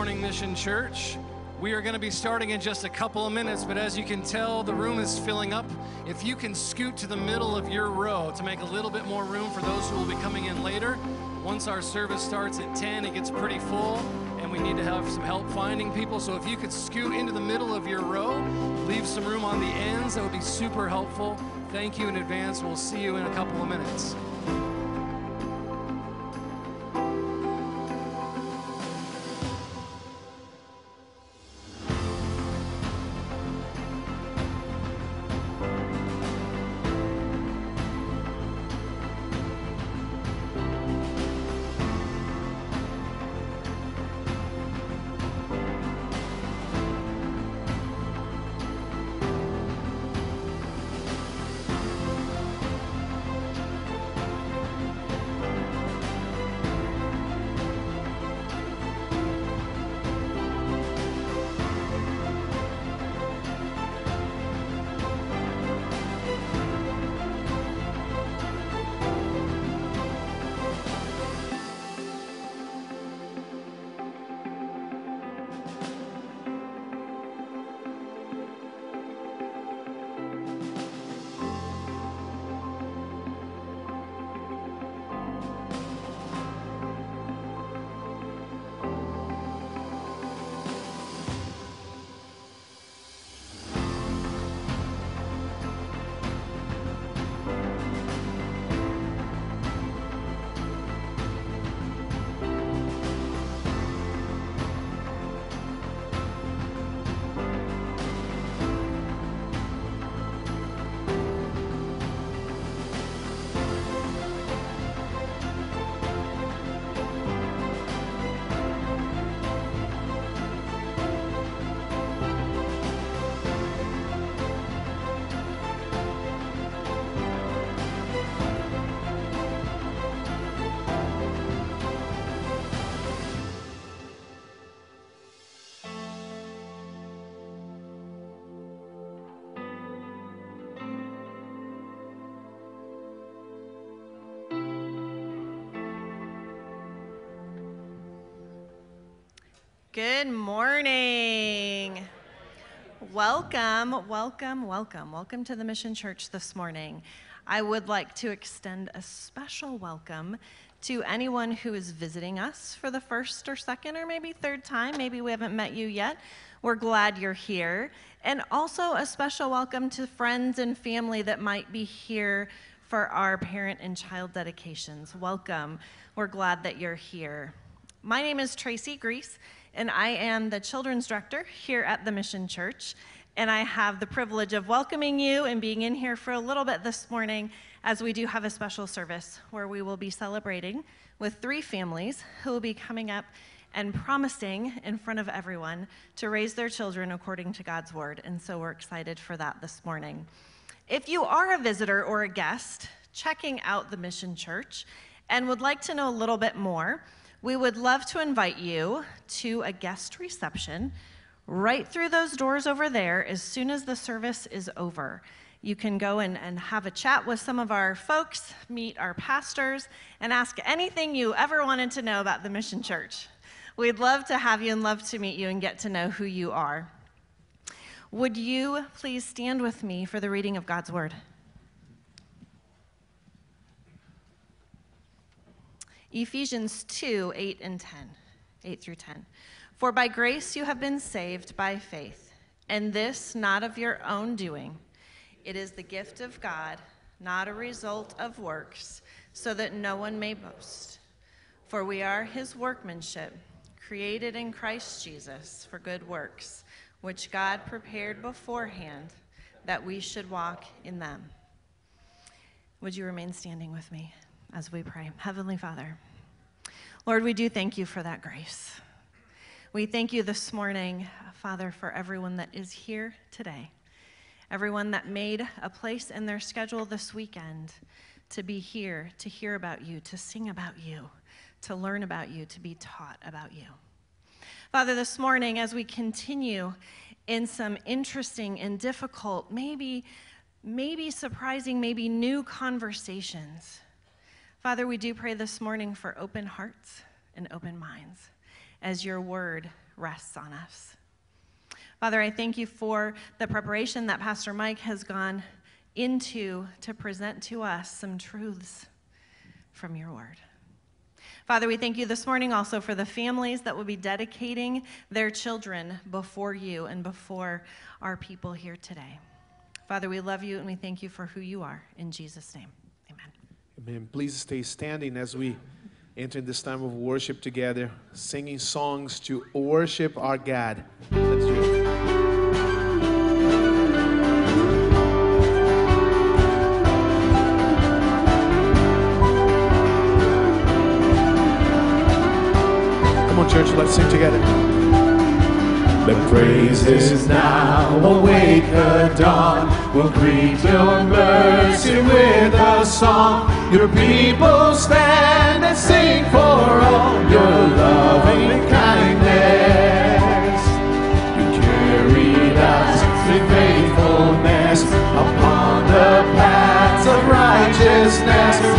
Morning, Mission Church. We are going to be starting in just a couple of minutes, but as you can tell, the room is filling up. If you can scoot to the middle of your row to make a little bit more room for those who will be coming in later, once our service starts at 10, it gets pretty full, and we need to have some help finding people. So if you could scoot into the middle of your row, leave some room on the ends, that would be super helpful. Thank you in advance. We'll see you in a couple of minutes. Good morning. Welcome, welcome, welcome. Welcome to the Mission Church this morning. I would like to extend a special welcome to anyone who is visiting us for the first or second or maybe third time. Maybe we haven't met you yet. We're glad you're here. And also a special welcome to friends and family that might be here for our parent and child dedications. Welcome. We're glad that you're here. My name is Tracy Grease and I am the children's director here at the Mission Church. And I have the privilege of welcoming you and being in here for a little bit this morning as we do have a special service where we will be celebrating with three families who will be coming up and promising in front of everyone to raise their children according to God's word. And so we're excited for that this morning. If you are a visitor or a guest checking out the Mission Church and would like to know a little bit more, we would love to invite you to a guest reception right through those doors over there as soon as the service is over. You can go and, and have a chat with some of our folks, meet our pastors, and ask anything you ever wanted to know about the Mission Church. We'd love to have you and love to meet you and get to know who you are. Would you please stand with me for the reading of God's Word? Ephesians 2 8 and 10, 8 through 10. For by grace you have been saved by faith, and this not of your own doing. It is the gift of God, not a result of works, so that no one may boast. For we are his workmanship, created in Christ Jesus for good works, which God prepared beforehand that we should walk in them. Would you remain standing with me? As we pray. Heavenly Father, Lord, we do thank you for that grace. We thank you this morning, Father, for everyone that is here today, everyone that made a place in their schedule this weekend to be here, to hear about you, to sing about you, to learn about you, to be taught about you. Father, this morning, as we continue in some interesting and difficult, maybe, maybe surprising, maybe new conversations, Father, we do pray this morning for open hearts and open minds. as your word rests on us. Father, I thank you for the preparation that Pastor Mike has gone into to present to us some truths from your word. Father, we thank you this morning also for the families that will be dedicating their children before you and before our people here today. Father, we love you and we thank you for who you are. In Jesus' name, amen. Please stay standing as we enter this time of worship together, singing songs to worship our God. Let's do it. Come on, church, let's sing together. The praises now awake the dawn. We'll greet your mercy with a song. Your people stand and sing for all your loving kindness. You carried us in faithfulness upon the paths of righteousness.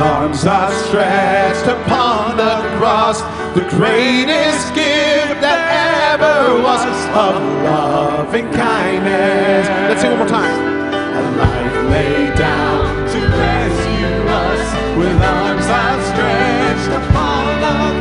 Arms outstretched upon the cross. The greatest gift that ever was of loving kindness. Let's sing one more time. A life laid down to rescue us with arms outstretched upon. The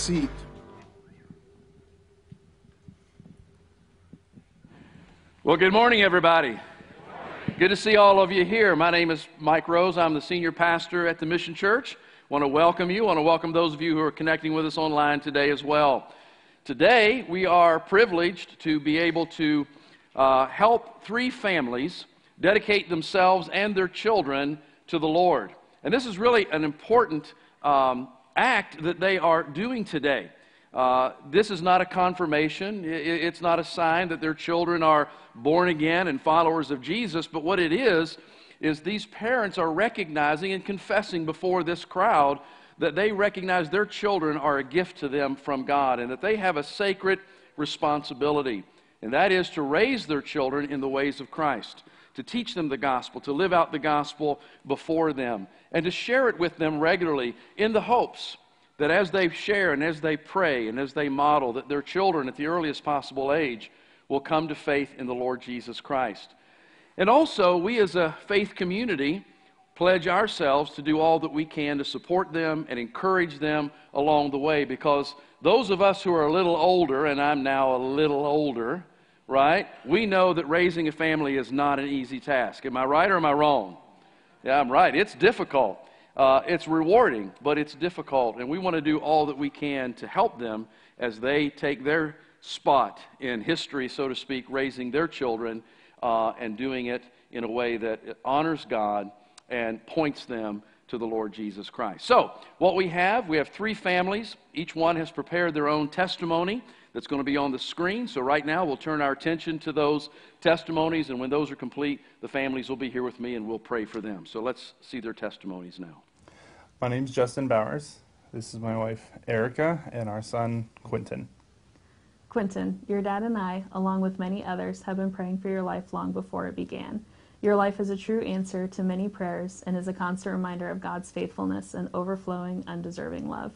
seat. Well, good morning, everybody. Good to see all of you here. My name is Mike Rose. I'm the senior pastor at the Mission Church. Want to welcome you. Want to welcome those of you who are connecting with us online today as well. Today, we are privileged to be able to uh, help three families dedicate themselves and their children to the Lord. And this is really an important um, act that they are doing today. Uh, this is not a confirmation. It's not a sign that their children are born again and followers of Jesus. But what it is, is these parents are recognizing and confessing before this crowd that they recognize their children are a gift to them from God and that they have a sacred responsibility. And that is to raise their children in the ways of Christ, to teach them the gospel, to live out the gospel before them, and to share it with them regularly in the hopes that as they share and as they pray and as they model, that their children at the earliest possible age will come to faith in the Lord Jesus Christ. And also, we as a faith community pledge ourselves to do all that we can to support them and encourage them along the way because those of us who are a little older, and I'm now a little older, right, we know that raising a family is not an easy task. Am I right or am I wrong? Yeah, I'm right. It's difficult. Uh, it's rewarding, but it's difficult, and we want to do all that we can to help them as they take their spot in history, so to speak, raising their children uh, and doing it in a way that honors God and points them to the Lord Jesus Christ. So, what we have, we have three families. Each one has prepared their own testimony that's going to be on the screen. So, right now, we'll turn our attention to those testimonies, and when those are complete, the families will be here with me and we'll pray for them. So, let's see their testimonies now. My name is Justin Bowers. This is my wife, Erica, and our son, Quentin. Quentin, your dad and I, along with many others, have been praying for your life long before it began. Your life is a true answer to many prayers and is a constant reminder of God's faithfulness and overflowing, undeserving love.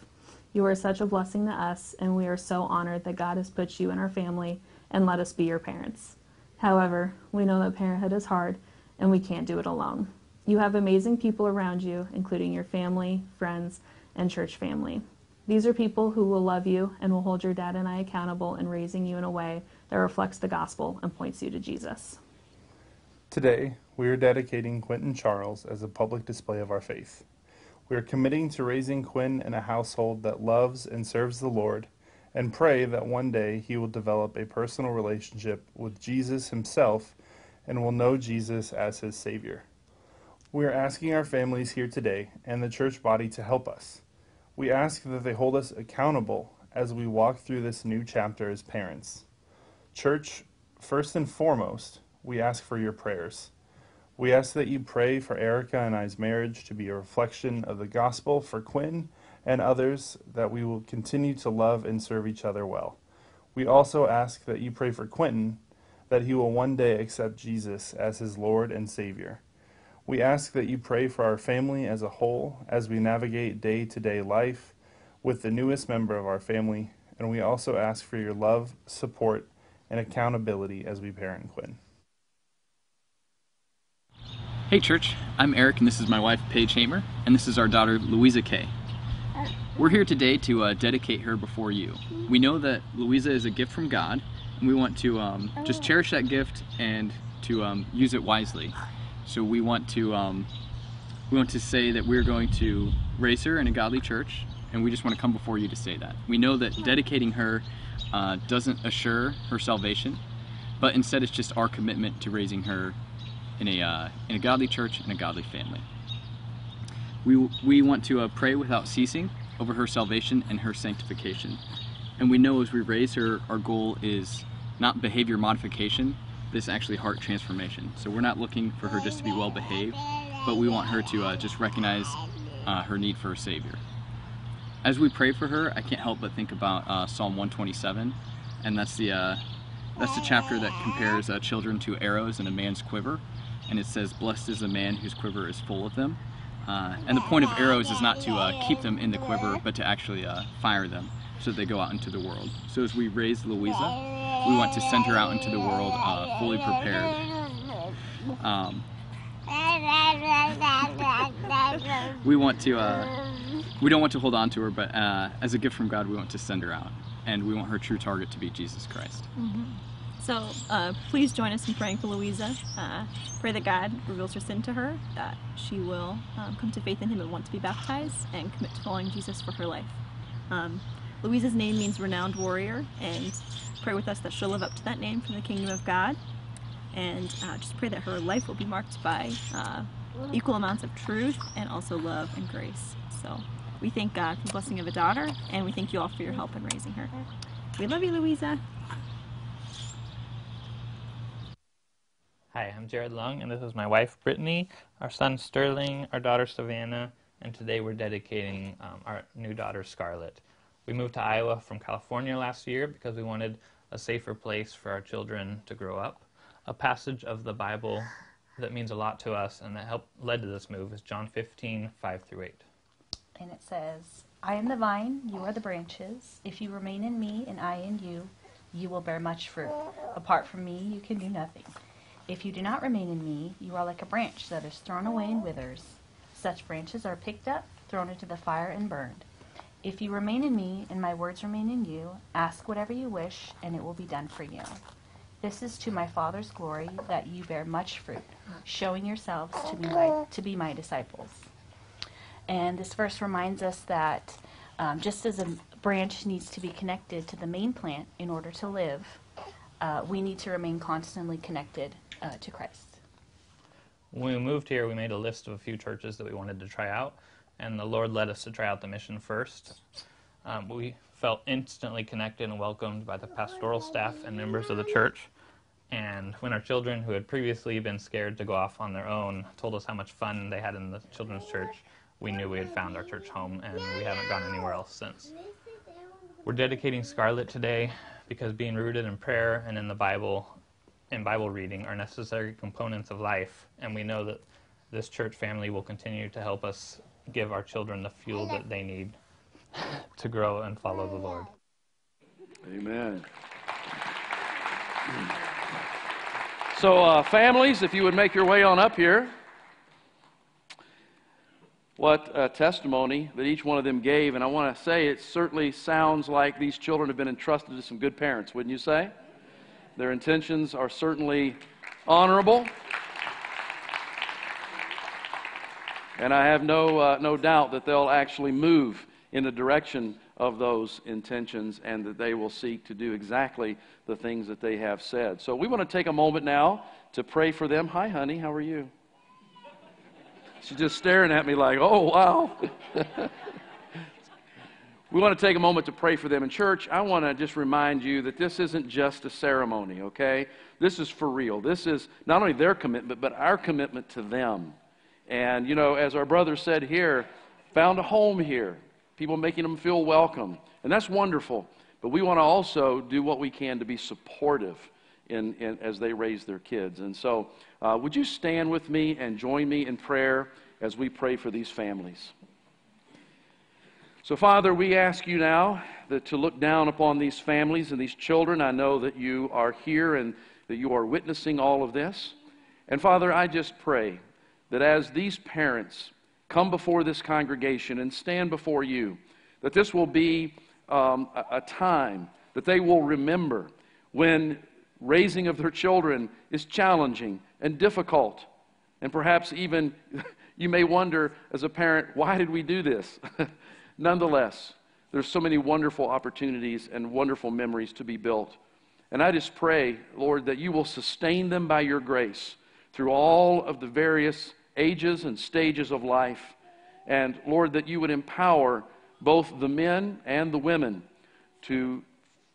You are such a blessing to us, and we are so honored that God has put you in our family and let us be your parents. However, we know that parenthood is hard, and we can't do it alone. You have amazing people around you, including your family, friends, and church family. These are people who will love you and will hold your dad and I accountable in raising you in a way that reflects the gospel and points you to Jesus. Today, we are dedicating Quentin Charles as a public display of our faith. We are committing to raising Quinn in a household that loves and serves the Lord and pray that one day he will develop a personal relationship with Jesus himself and will know Jesus as his Savior. We are asking our families here today and the church body to help us. We ask that they hold us accountable as we walk through this new chapter as parents. Church, first and foremost, we ask for your prayers. We ask that you pray for Erica and I's marriage to be a reflection of the gospel for Quinn and others, that we will continue to love and serve each other well. We also ask that you pray for Quentin, that he will one day accept Jesus as his Lord and Savior. We ask that you pray for our family as a whole as we navigate day to day life with the newest member of our family, and we also ask for your love, support, and accountability as we parent Quinn. Hey, church. I'm Eric, and this is my wife, Paige Hamer, and this is our daughter, Louisa Kay. We're here today to uh, dedicate her before you. We know that Louisa is a gift from God, and we want to um, just cherish that gift and to um, use it wisely. So we want to um, we want to say that we're going to raise her in a godly church, and we just want to come before you to say that. We know that dedicating her uh, doesn't assure her salvation, but instead it's just our commitment to raising her in a uh, in a godly church and a godly family. We we want to uh, pray without ceasing over her salvation and her sanctification, and we know as we raise her, our goal is not behavior modification, this actually heart transformation. So we're not looking for her just to be well behaved, but we want her to uh, just recognize uh, her need for a Savior. As we pray for her, I can't help but think about uh, Psalm 127, and that's the uh, that's the chapter that compares uh, children to arrows in a man's quiver, and it says, "Blessed is a man whose quiver is full of them." Uh, and the point of arrows is not to keep them in the quiver, but to actually fire them so that they go out into the world. So as we raise Louisa, we want to send her out into the world uh, fully prepared. Um, we want to uh, we don't want to hold on to her, but uh, as a gift from God, we want to send her out, and we want her true target to be Jesus Christ. So uh, please join us in praying for Louisa. Uh, pray that God reveals her sin to her, that she will um, come to faith in Him and want to be baptized and commit to following Jesus for her life. Um, Louisa's name means renowned warrior, and pray with us that she'll live up to that name from the kingdom of God. And uh, just pray that her life will be marked by uh, equal amounts of truth and also love and grace. So we thank God for the blessing of a daughter, and we thank you all for your help in raising her. We love you, Louisa. Hi, I'm Jared Lung, and this is my wife Brittany, our son Sterling, our daughter Savannah, and today we're dedicating um, our new daughter Scarlett. We moved to Iowa from California last year because we wanted a safer place for our children to grow up. A passage of the Bible that means a lot to us and that helped led to this move is John 15, 5 through 8. And it says, I am the vine, you are the branches. If you remain in me and I in you, you will bear much fruit. Apart from me, you can do nothing. If you do not remain in me, you are like a branch that is thrown away and withers. Such branches are picked up, thrown into the fire, and burned. If you remain in me and my words remain in you, ask whatever you wish, and it will be done for you. This is to my Father's glory that you bear much fruit, showing yourselves to be my, to be my disciples. And this verse reminds us that um, just as a branch needs to be connected to the main plant in order to live, uh, we need to remain constantly connected uh, to Christ. When we moved here, we made a list of a few churches that we wanted to try out, and the Lord led us to try out the mission first. Um, we felt instantly connected and welcomed by the pastoral staff and members of the church. And when our children, who had previously been scared to go off on their own, told us how much fun they had in the children's church, we knew we had found our church home, and we haven't gone anywhere else since. We're dedicating Scarlett today because being rooted in prayer and in the Bible and Bible reading are necessary components of life, and we know that this church family will continue to help us give our children the fuel that they need to grow and follow the Lord. Amen. So, uh, families, if you would make your way on up here. What a testimony that each one of them gave. And I want to say it certainly sounds like these children have been entrusted to some good parents, wouldn't you say? Their intentions are certainly honorable. And I have no, uh, no doubt that they'll actually move in the direction of those intentions and that they will seek to do exactly the things that they have said. So we want to take a moment now to pray for them. Hi, honey, how are you? She's just staring at me like, oh, wow. we want to take a moment to pray for them. In church, I want to just remind you that this isn't just a ceremony, okay? This is for real. This is not only their commitment, but our commitment to them. And, you know, as our brother said here, found a home here, people making them feel welcome. And that's wonderful. But we want to also do what we can to be supportive in, in, as they raise their kids. And so, uh, would you stand with me and join me in prayer as we pray for these families? So, Father, we ask you now that to look down upon these families and these children. I know that you are here and that you are witnessing all of this. And, Father, I just pray that as these parents come before this congregation and stand before you, that this will be um, a, a time that they will remember when raising of their children is challenging and difficult. And perhaps even you may wonder as a parent, why did we do this? Nonetheless, there's so many wonderful opportunities and wonderful memories to be built. And I just pray, Lord, that you will sustain them by your grace through all of the various ages and stages of life. And Lord, that you would empower both the men and the women to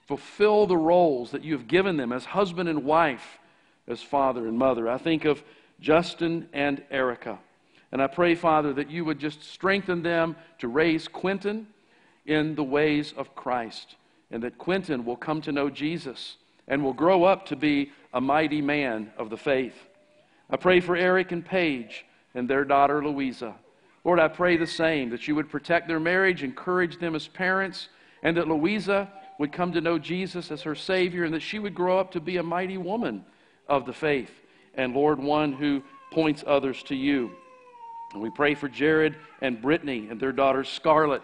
fulfill the roles that you have given them as husband and wife, as father and mother. I think of Justin and Erica. And I pray, Father, that you would just strengthen them to raise Quentin in the ways of Christ, and that Quentin will come to know Jesus and will grow up to be a mighty man of the faith. I pray for Eric and Paige and their daughter Louisa. Lord, I pray the same, that you would protect their marriage, encourage them as parents, and that Louisa would come to know Jesus as her Savior, and that she would grow up to be a mighty woman of the faith, and Lord, one who points others to you. And we pray for Jared and Brittany and their daughter Scarlett.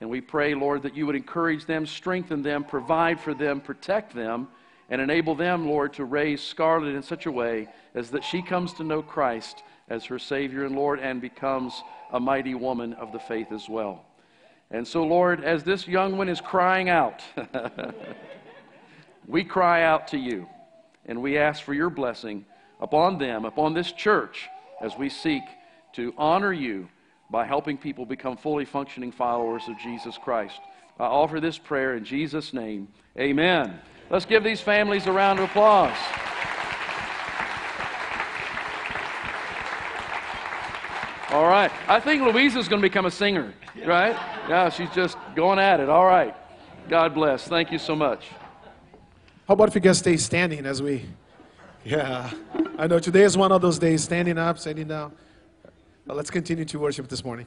And we pray, Lord, that you would encourage them, strengthen them, provide for them, protect them, and enable them, Lord, to raise Scarlett in such a way as that she comes to know Christ as her Savior and Lord and becomes a mighty woman of the faith as well. And so, Lord, as this young one is crying out, we cry out to you and we ask for your blessing upon them, upon this church, as we seek to honor you by helping people become fully functioning followers of Jesus Christ. I offer this prayer in Jesus' name. Amen. Let's give these families a round of applause. All right. I think Louisa's going to become a singer, right? Yeah, she's just going at it. All right. God bless. Thank you so much. How about if you guys stay standing as we. Yeah. I know today is one of those days, standing up, standing down. But let's continue to worship this morning.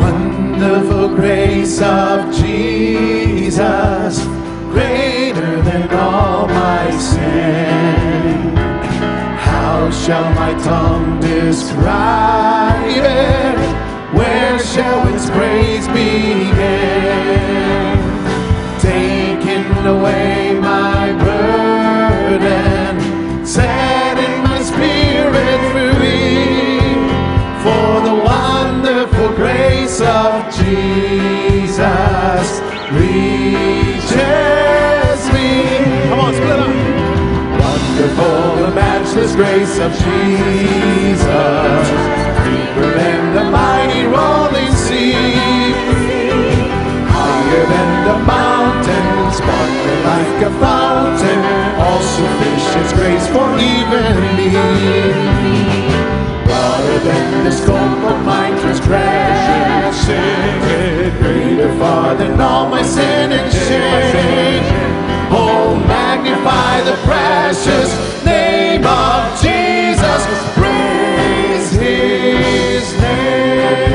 Wonderful grace of Jesus, greater than all my sin. How shall my tongue describe it? Shall its praise begin? Taking away my burden, setting my spirit free for the wonderful grace of Jesus reaches me. Come on, split up. Wonderful and matchless grace of Jesus, like a fountain, all sufficient grace for even me broader than the scope of my transgression, greater far than all my sin and shame. Oh, magnify the precious name of Jesus. His name.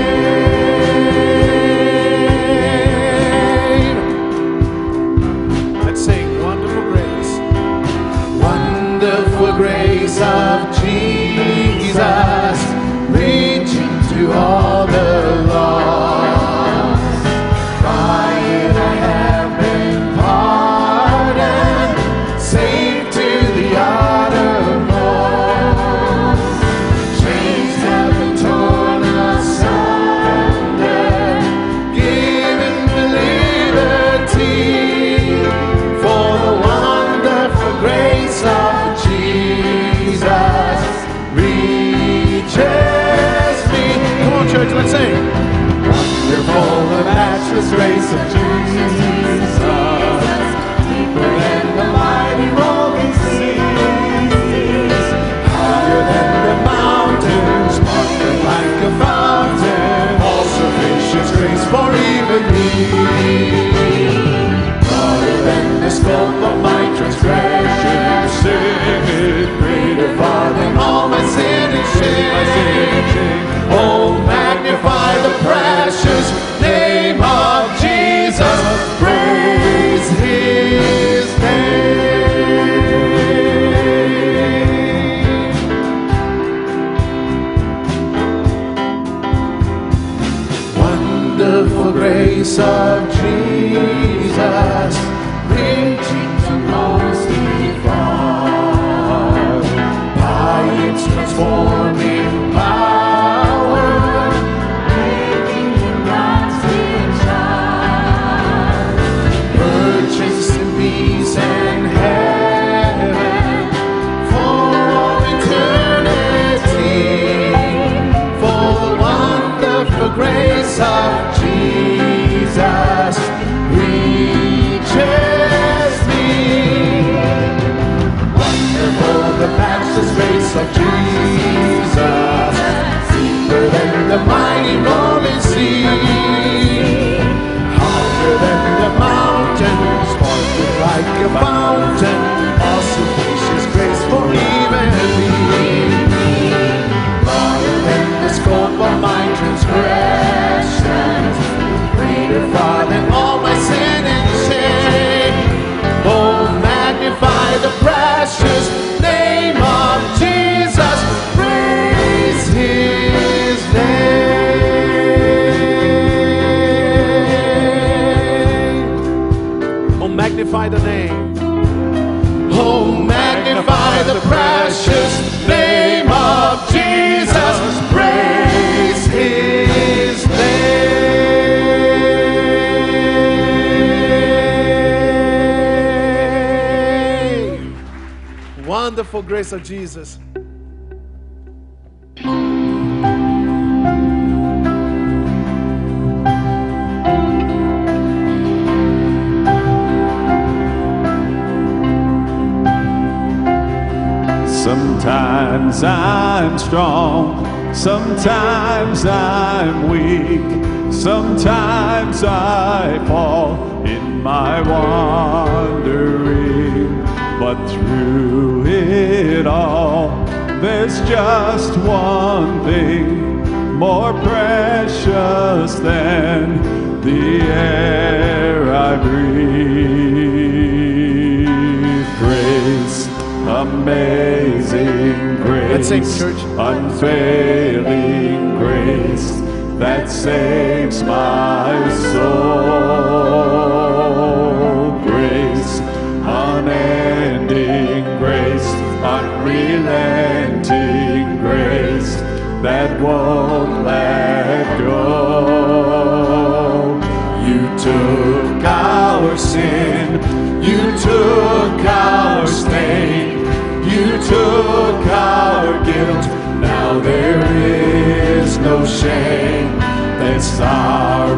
Than of Jesus. Sometimes I'm strong, sometimes I'm weak, sometimes I fall one thing more precious than the air I breathe. Grace, amazing grace, sing, unfailing grace that saves my soul. Won't let go. You took our sin, you took our stain, you took our guilt. Now there is no shame. That's our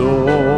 soul.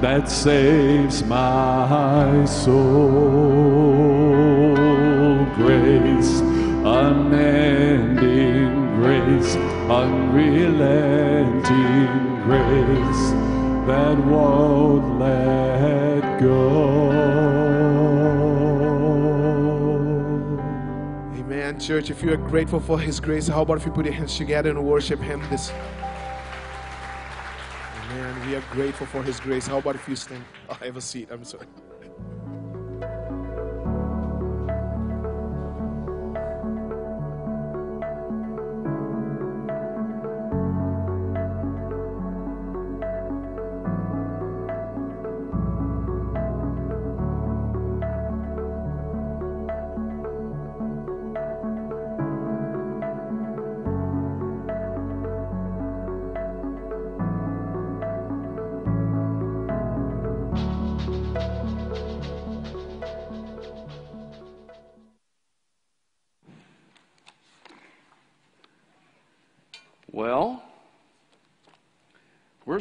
That saves my soul. Grace, unending grace, unrelenting grace that won't let go. Amen, church. If you are grateful for His grace, how about if you put your hands together and worship Him this? Amen. We are grateful for His grace. How about if you stand? I have a seat. I'm sorry.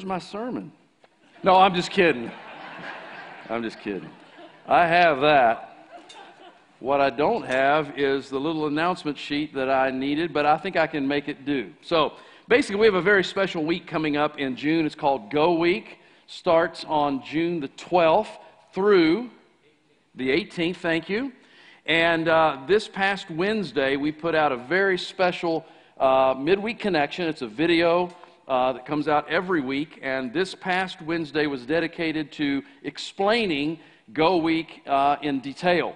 My sermon? No, I'm just kidding. I'm just kidding. I have that. What I don't have is the little announcement sheet that I needed, but I think I can make it do. So basically, we have a very special week coming up in June. It's called Go Week. Starts on June the 12th through the 18th. Thank you. And uh, this past Wednesday, we put out a very special uh, midweek connection. It's a video uh, that comes out every week. And this past Wednesday was dedicated to explaining Go Week uh, in detail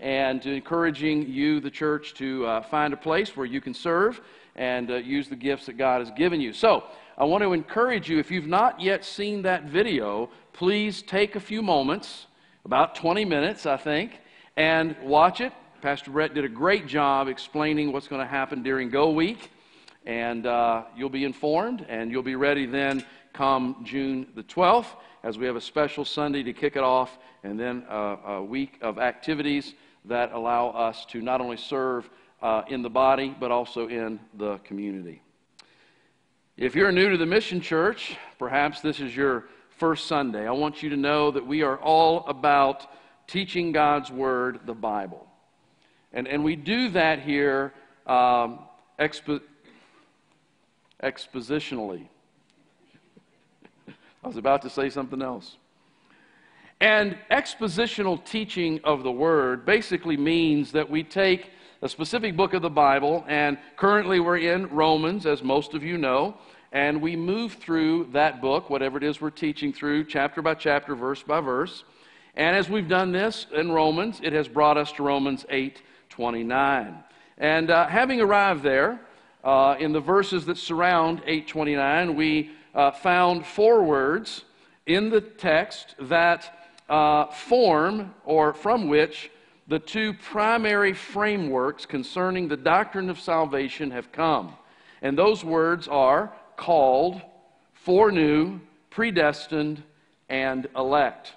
and encouraging you, the church, to uh, find a place where you can serve and uh, use the gifts that God has given you. So, I want to encourage you, if you've not yet seen that video, please take a few moments, about 20 minutes, I think, and watch it. Pastor Brett did a great job explaining what's going to happen during Go Week, and uh, you'll be informed, and you'll be ready then come June the 12th as we have a special Sunday to kick it off, and then uh, a week of activities that allow us to not only serve uh, in the body, but also in the community. If you're new to the Mission Church, perhaps this is your first Sunday, I want you to know that we are all about teaching God's Word, the Bible. And, and we do that here um, expo- expositionally. I was about to say something else. And expositional teaching of the Word basically means that we take a specific book of the Bible, and currently we're in Romans, as most of you know, and we move through that book, whatever it is we're teaching through, chapter by chapter, verse by verse. And as we've done this in Romans, it has brought us to Romans 8 29. And uh, having arrived there, uh, in the verses that surround 829, we uh, found four words in the text that uh, form or from which the two primary frameworks concerning the doctrine of salvation have come. And those words are called, foreknew, predestined, and elect.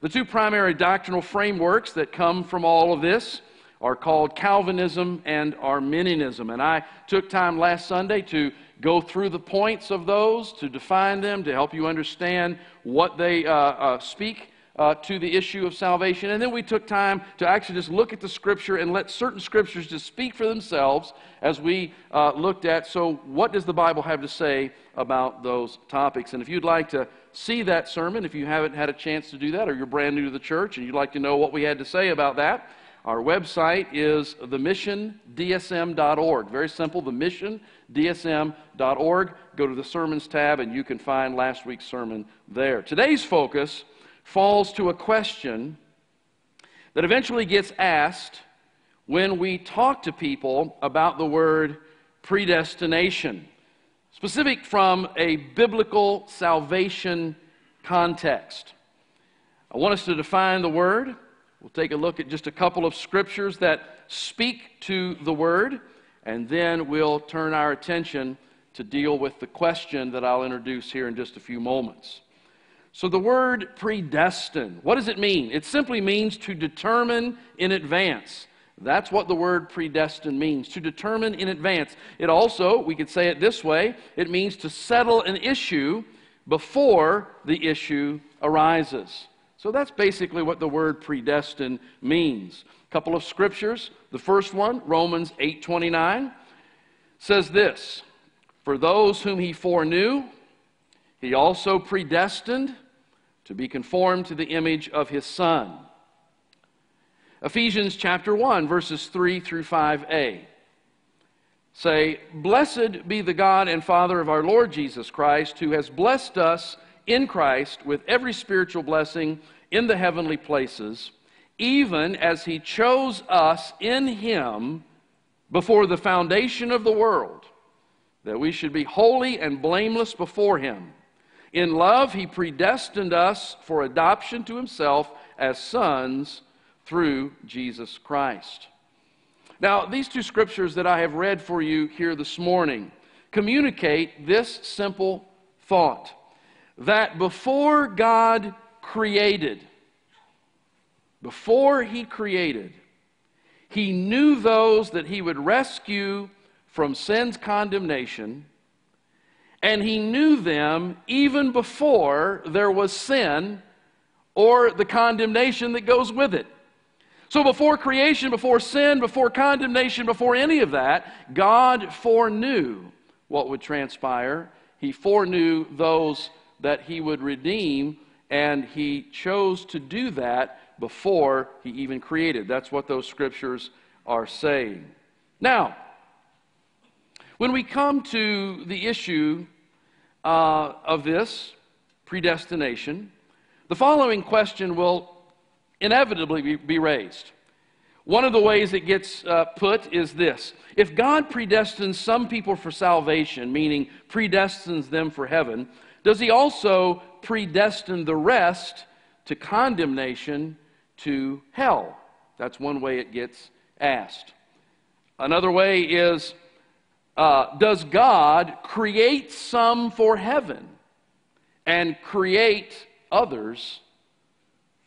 The two primary doctrinal frameworks that come from all of this are called Calvinism and Arminianism. And I took time last Sunday to go through the points of those, to define them, to help you understand what they uh, uh, speak uh, to the issue of salvation. And then we took time to actually just look at the scripture and let certain scriptures just speak for themselves as we uh, looked at so, what does the Bible have to say about those topics? And if you'd like to see that sermon, if you haven't had a chance to do that, or you're brand new to the church and you'd like to know what we had to say about that, our website is themissiondsm.org. Very simple, themissiondsm.org. Go to the sermons tab and you can find last week's sermon there. Today's focus falls to a question that eventually gets asked when we talk to people about the word predestination, specific from a biblical salvation context. I want us to define the word. We'll take a look at just a couple of scriptures that speak to the word, and then we'll turn our attention to deal with the question that I'll introduce here in just a few moments. So, the word predestined, what does it mean? It simply means to determine in advance. That's what the word predestined means, to determine in advance. It also, we could say it this way, it means to settle an issue before the issue arises. So that's basically what the word predestined means. A couple of scriptures. The first one, Romans 8:29, says this: "For those whom he foreknew, he also predestined to be conformed to the image of his Son. Ephesians chapter 1, verses 3 through 5a say, Blessed be the God and Father of our Lord Jesus Christ, who has blessed us in Christ with every spiritual blessing in the heavenly places, even as he chose us in him before the foundation of the world, that we should be holy and blameless before him. In love, he predestined us for adoption to himself as sons through Jesus Christ. Now, these two scriptures that I have read for you here this morning communicate this simple thought that before God created, before he created, he knew those that he would rescue from sin's condemnation and he knew them even before there was sin or the condemnation that goes with it. So, before creation, before sin, before condemnation, before any of that, God foreknew what would transpire. He foreknew those that He would redeem, and He chose to do that before He even created. That's what those scriptures are saying. Now, when we come to the issue uh, of this predestination, the following question will inevitably be, raised. One of the ways it gets uh, put is this If God predestines some people for salvation, meaning predestines them for heaven, does He also predestine the rest to condemnation to hell? That's one way it gets asked. Another way is uh, Does God create some for heaven and create others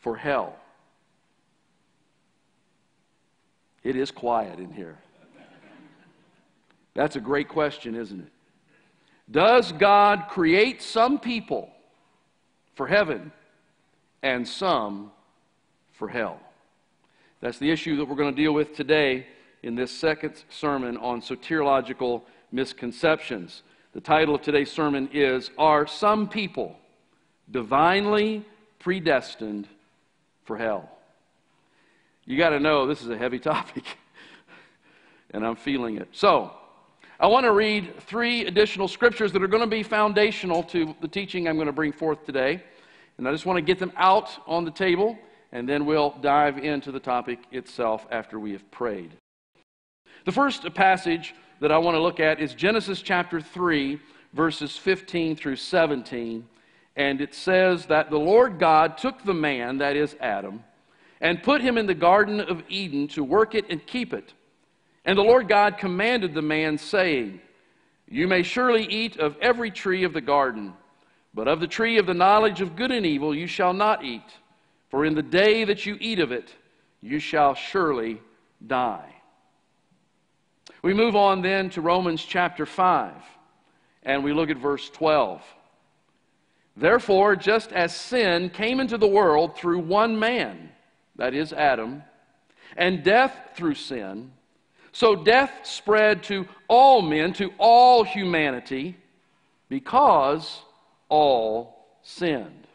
for hell? It is quiet in here. That's a great question, isn't it? Does God create some people for heaven and some for hell? That's the issue that we're going to deal with today in this second sermon on soteriological misconceptions. The title of today's sermon is Are Some People Divinely Predestined for Hell? You got to know this is a heavy topic, and I'm feeling it. So, I want to read three additional scriptures that are going to be foundational to the teaching I'm going to bring forth today. And I just want to get them out on the table, and then we'll dive into the topic itself after we have prayed. The first passage that I want to look at is Genesis chapter 3, verses 15 through 17. And it says that the Lord God took the man, that is Adam, and put him in the Garden of Eden to work it and keep it. And the Lord God commanded the man, saying, You may surely eat of every tree of the garden, but of the tree of the knowledge of good and evil you shall not eat, for in the day that you eat of it, you shall surely die. We move on then to Romans chapter 5, and we look at verse 12. Therefore, just as sin came into the world through one man, that is Adam, and death through sin. So death spread to all men, to all humanity, because all sinned.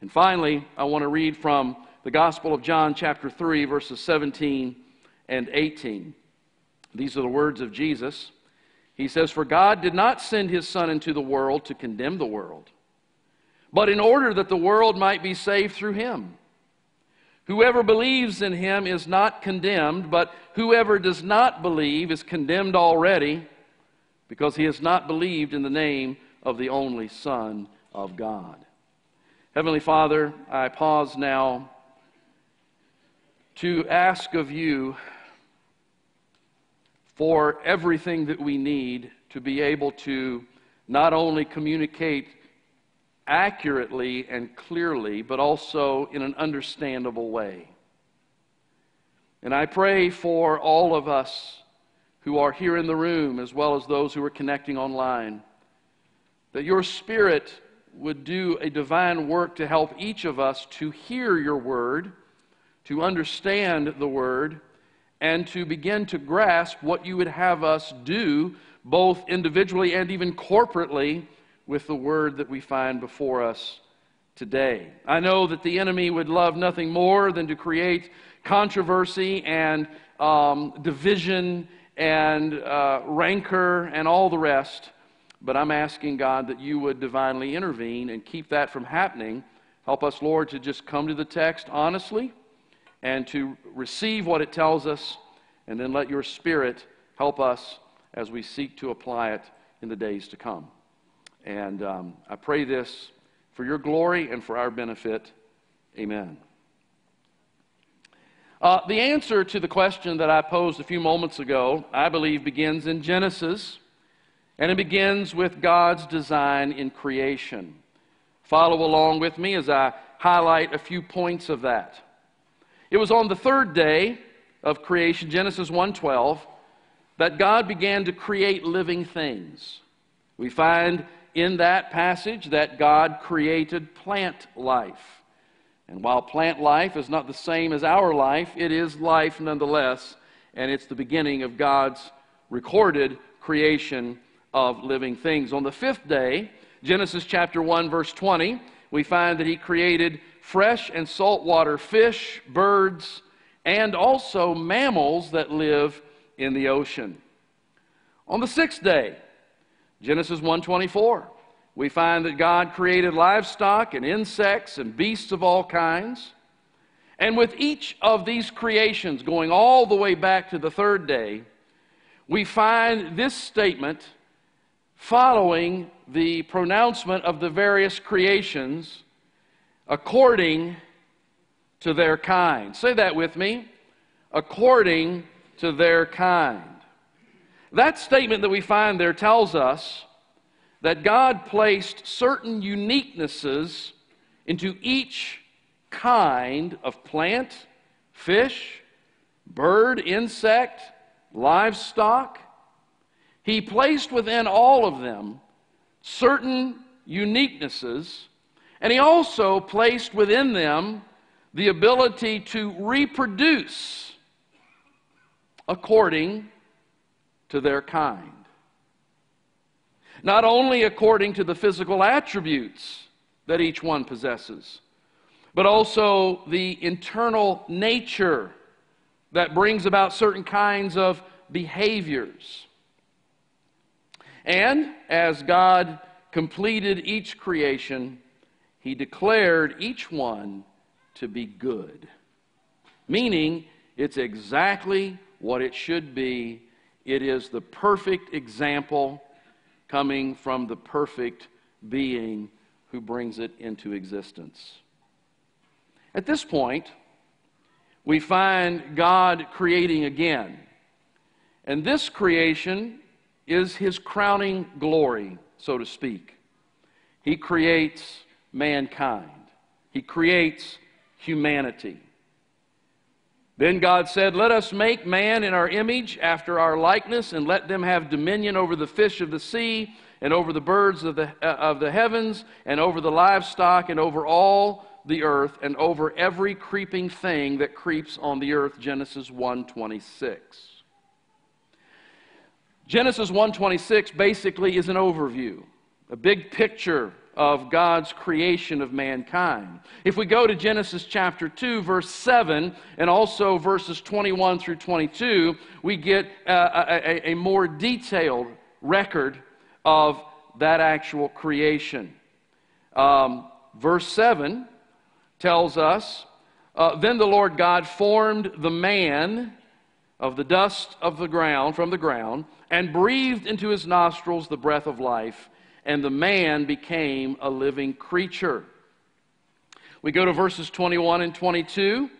And finally, I want to read from the Gospel of John, chapter 3, verses 17 and 18. These are the words of Jesus. He says, For God did not send his Son into the world to condemn the world, but in order that the world might be saved through him. Whoever believes in him is not condemned, but whoever does not believe is condemned already because he has not believed in the name of the only Son of God. Heavenly Father, I pause now to ask of you for everything that we need to be able to not only communicate accurately and clearly, but also in an understandable way. And I pray for all of us who are here in the room, as well as those who are connecting online, that your Spirit would do a divine work to help each of us to hear your word, to understand the word, and to begin to grasp what you would have us do, both individually and even corporately with the word that we find before us today. I know that the enemy would love nothing more than to create controversy and um, division and uh, rancor and all the rest. But I'm asking God that you would divinely intervene and keep that from happening. Help us, Lord, to just come to the text honestly and to receive what it tells us, and then let your Spirit help us as we seek to apply it in the days to come. And um, I pray this for your glory and for our benefit. Amen. Uh, the answer to the question that I posed a few moments ago, I believe, begins in Genesis, and it begins with God's design in creation. Follow along with me as I highlight a few points of that. It was on the third day of creation, Genesis 1:12, that God began to create living things. We find in that passage that God created plant life. And while plant life is not the same as our life, it is life nonetheless, and it's the beginning of God's recorded creation of living things. On the fifth day, Genesis chapter 1, verse 20, we find that He created fresh and saltwater fish, birds, and also mammals that live in the ocean. On the sixth day, Genesis 1:24, we find that God created livestock and insects and beasts of all kinds. And with each of these creations going all the way back to the third day, we find this statement following the pronouncement of the various creations according to their kind. Say that with me. According to their kind. That statement that we find there tells us that God placed certain uniquenesses into each kind of plant, fish, bird, insect, livestock. He placed within all of them certain uniquenesses, and He also placed within them the ability to reproduce according to their kind. Not only according to the physical attributes that each one possesses, but also the internal nature that brings about certain kinds of behaviors. And as God completed each creation, He declared each one to be good, meaning it's exactly what it should be. It is the perfect example coming from the perfect being who brings it into existence. At this point, we find God creating again. And this creation is his crowning glory, so to speak. He creates mankind, he creates humanity. Then God said, Let us make man in our image, after our likeness, and let them have dominion over the fish of the sea, and over the birds of the, uh, of the heavens, and over the livestock, and over all the earth, and over every creeping thing that creeps on the earth. Genesis 1:26. Genesis 1:26 basically is an overview, a big picture of God's creation of mankind. If we go to Genesis chapter 2, verse 7, and also verses 21 through 22, we get a, a, a more detailed record of that actual creation. Um, verse 7 tells us uh, Then the Lord God formed the man of the dust of the ground, from the ground, and breathed into his nostrils the breath of life and the man became a living creature. We go to verses 21 and 22,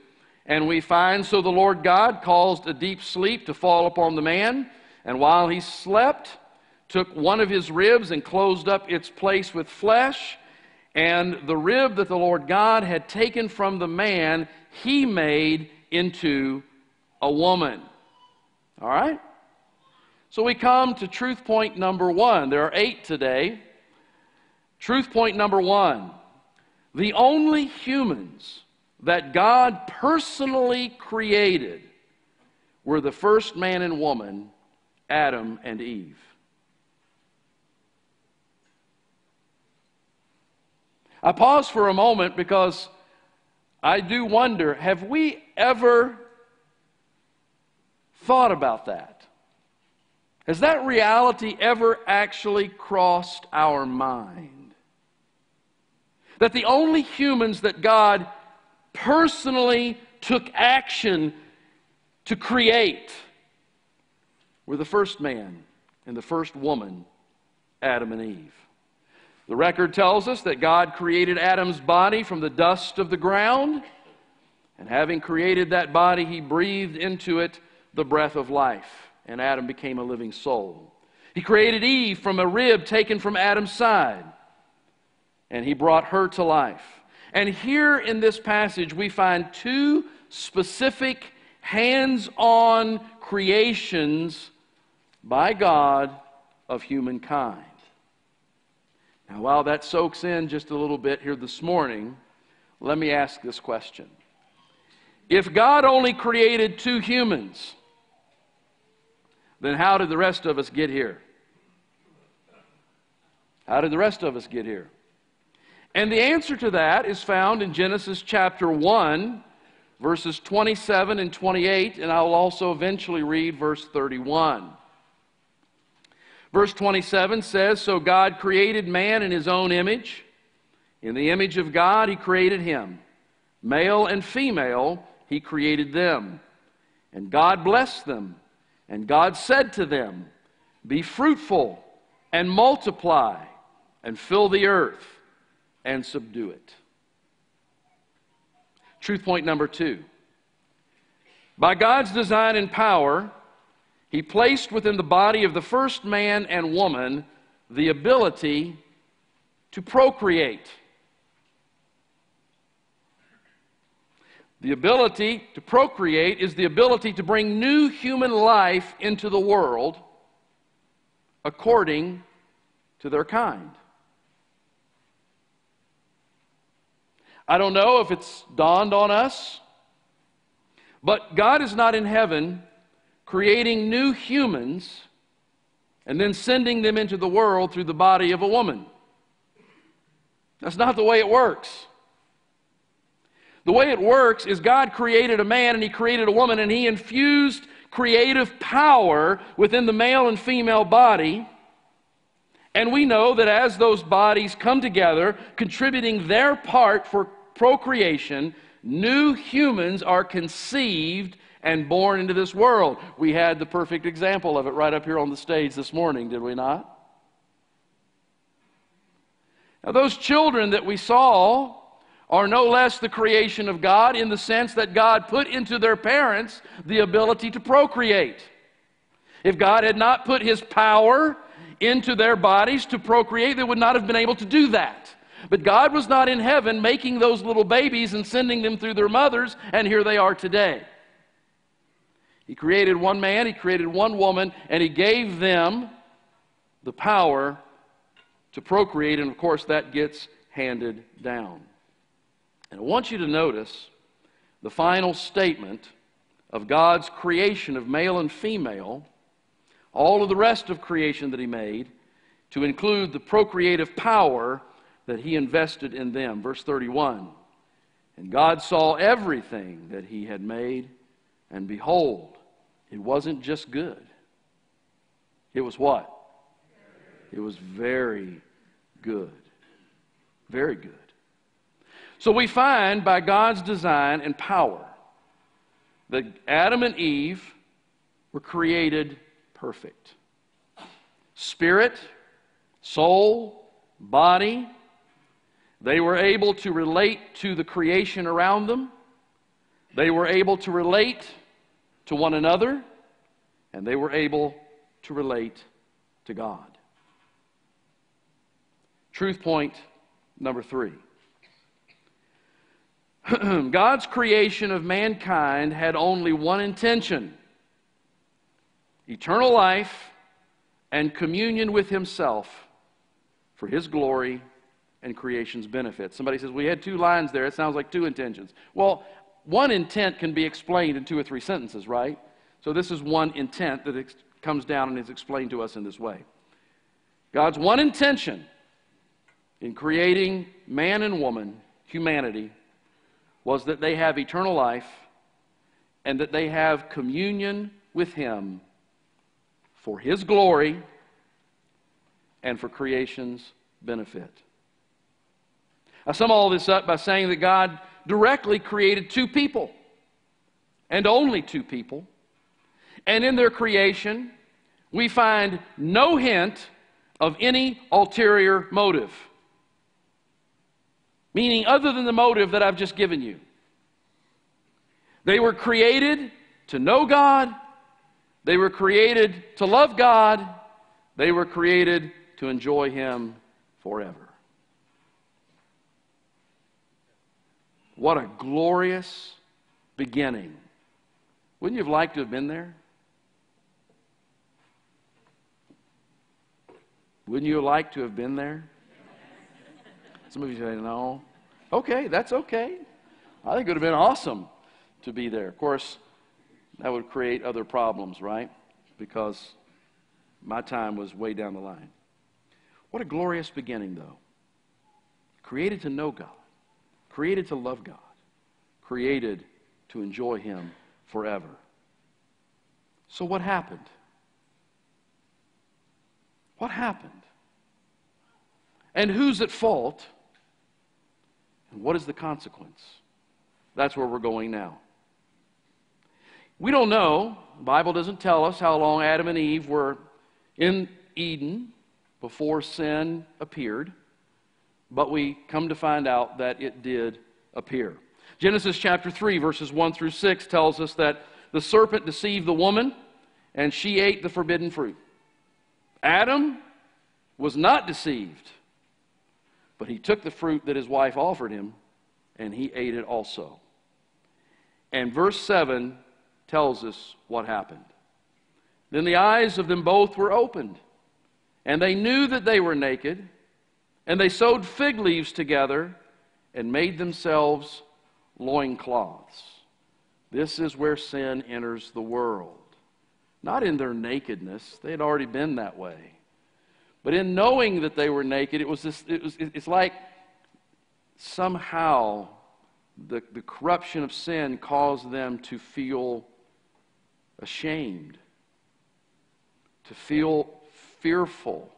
and we find so the Lord God caused a deep sleep to fall upon the man, and while he slept, took one of his ribs and closed up its place with flesh. And the rib that the Lord God had taken from the man, he made into a woman. All right? So we come to truth point number one. There are eight today. Truth point number one the only humans that God personally created were the first man and woman, Adam and Eve. I pause for a moment because I do wonder have we ever thought about that? Has that reality ever actually crossed our mind? That the only humans that God personally took action to create were the first man and the first woman, Adam and Eve. The record tells us that God created Adam's body from the dust of the ground, and having created that body, he breathed into it the breath of life and Adam became a living soul. He created Eve from a rib taken from Adam's side, and he brought her to life. And here in this passage, we find two specific hands on creations by God of humankind. Now, while that soaks in just a little bit here this morning, let me ask this question. If God only created two humans, then how did the rest of us get here? How did the rest of us get here? And the answer to that is found in Genesis chapter 1, verses 27 and 28, and I will also eventually read verse 31. Verse 27 says So God created man in his own image. In the image of God, he created him. Male and female, he created them. And God blessed them. And God said to them, Be fruitful and multiply and fill the earth and subdue it. Truth point number two. By God's design and power, He placed within the body of the first man and woman the ability to procreate. The ability to procreate is the ability to bring new human life into the world according to their kind. I don't know if it's dawned on us, but God is not in heaven creating new humans and then sending them into the world through the body of a woman. That's not the way it works. The way it works is God created a man and He created a woman and He infused creative power within the male and female body. And we know that as those bodies come together, contributing their part for procreation, new humans are conceived and born into this world. We had the perfect example of it right up here on the stage this morning, did we not? Now, those children that we saw are no less the creation of God in the sense that God put into their parents the ability to procreate. If God had not put his power into their bodies to procreate, they would not have been able to do that. But God was not in heaven making those little babies and sending them through their mothers, and here they are today. He created one man, He created one woman, and He gave them the power to procreate, and of course, that gets handed down. And I want you to notice the final statement of God's creation of male and female, all of the rest of creation that He made, to include the procreative power that he invested in them. Verse 31 And God saw everything that he had made, and behold, it wasn't just good. It was what? It was very good. Very good. So we find by God's design and power that Adam and Eve were created perfect. Spirit, soul, body, they were able to relate to the creation around them. They were able to relate to one another. And they were able to relate to God. Truth point number three God's creation of mankind had only one intention eternal life and communion with Himself for His glory and creation's benefit. Somebody says, We had two lines there. It sounds like two intentions. Well, one intent can be explained in two or three sentences, right? So this is one intent that ex- comes down and is explained to us in this way. God's one intention in creating man and woman, humanity, was that they have eternal life and that they have communion with Him for His glory and for creation's benefit. I sum all this up by saying that God directly created two people, and only two people. And in their creation, we find no hint of any ulterior motive. Meaning, other than the motive that I've just given you. They were created to know God, they were created to love God, they were created to enjoy Him forever. What a glorious beginning. Wouldn't you have liked to have been there? Wouldn't you liked to have been there? Some of you say, no. Okay, that's okay. I think it would have been awesome to be there. Of course, that would create other problems, right? Because my time was way down the line. What a glorious beginning, though. Created to know God, created to love God, created to enjoy Him forever. So, what happened? What happened? And who's at fault? What is the consequence? That's where we're going now. We don't know. The Bible doesn't tell us how long Adam and Eve were in Eden before sin appeared, but we come to find out that it did appear. Genesis chapter 3, verses 1 through 6 tells us that the serpent deceived the woman and she ate the forbidden fruit. Adam was not deceived, but he took the fruit that his wife offered him and he ate it also. And verse 7 tells us what happened. Then the eyes of them both were opened, and they knew that they were naked, and they sewed fig leaves together and made themselves loincloths. This is where sin enters the world. Not in their nakedness, they had already been that way. But in knowing that they were naked, it was this, it was, it's like somehow the, the corruption of sin caused them to feel ashamed, to feel fearful,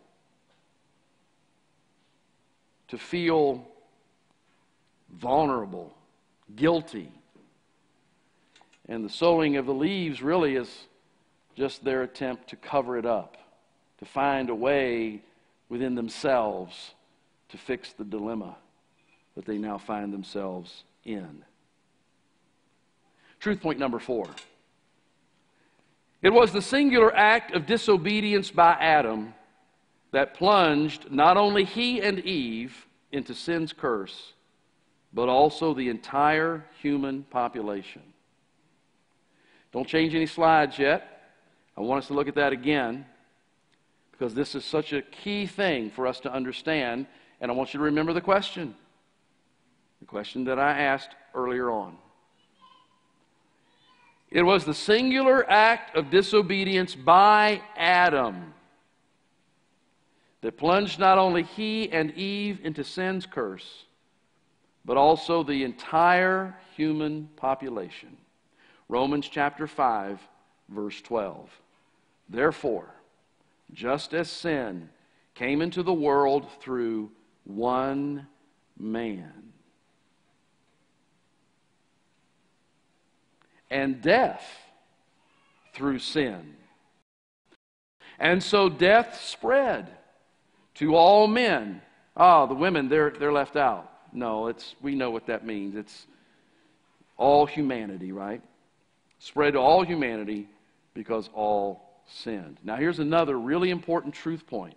to feel vulnerable, guilty. And the sewing of the leaves really is just their attempt to cover it up, to find a way within themselves to fix the dilemma that they now find themselves in. Truth point number four. It was the singular act of disobedience by Adam that plunged not only he and Eve into sin's curse, but also the entire human population. Don't change any slides yet. I want us to look at that again because this is such a key thing for us to understand, and I want you to remember the question. The question that I asked earlier on. It was the singular act of disobedience by Adam that plunged not only he and Eve into sin's curse, but also the entire human population. Romans chapter 5, verse 12. Therefore, just as sin came into the world through one man, and death through sin. And so death spread to all men. Ah, the women, they're, they're left out. No, it's, we know what that means. It's all humanity, right? Spread to all humanity because all sinned. Now, here's another really important truth point.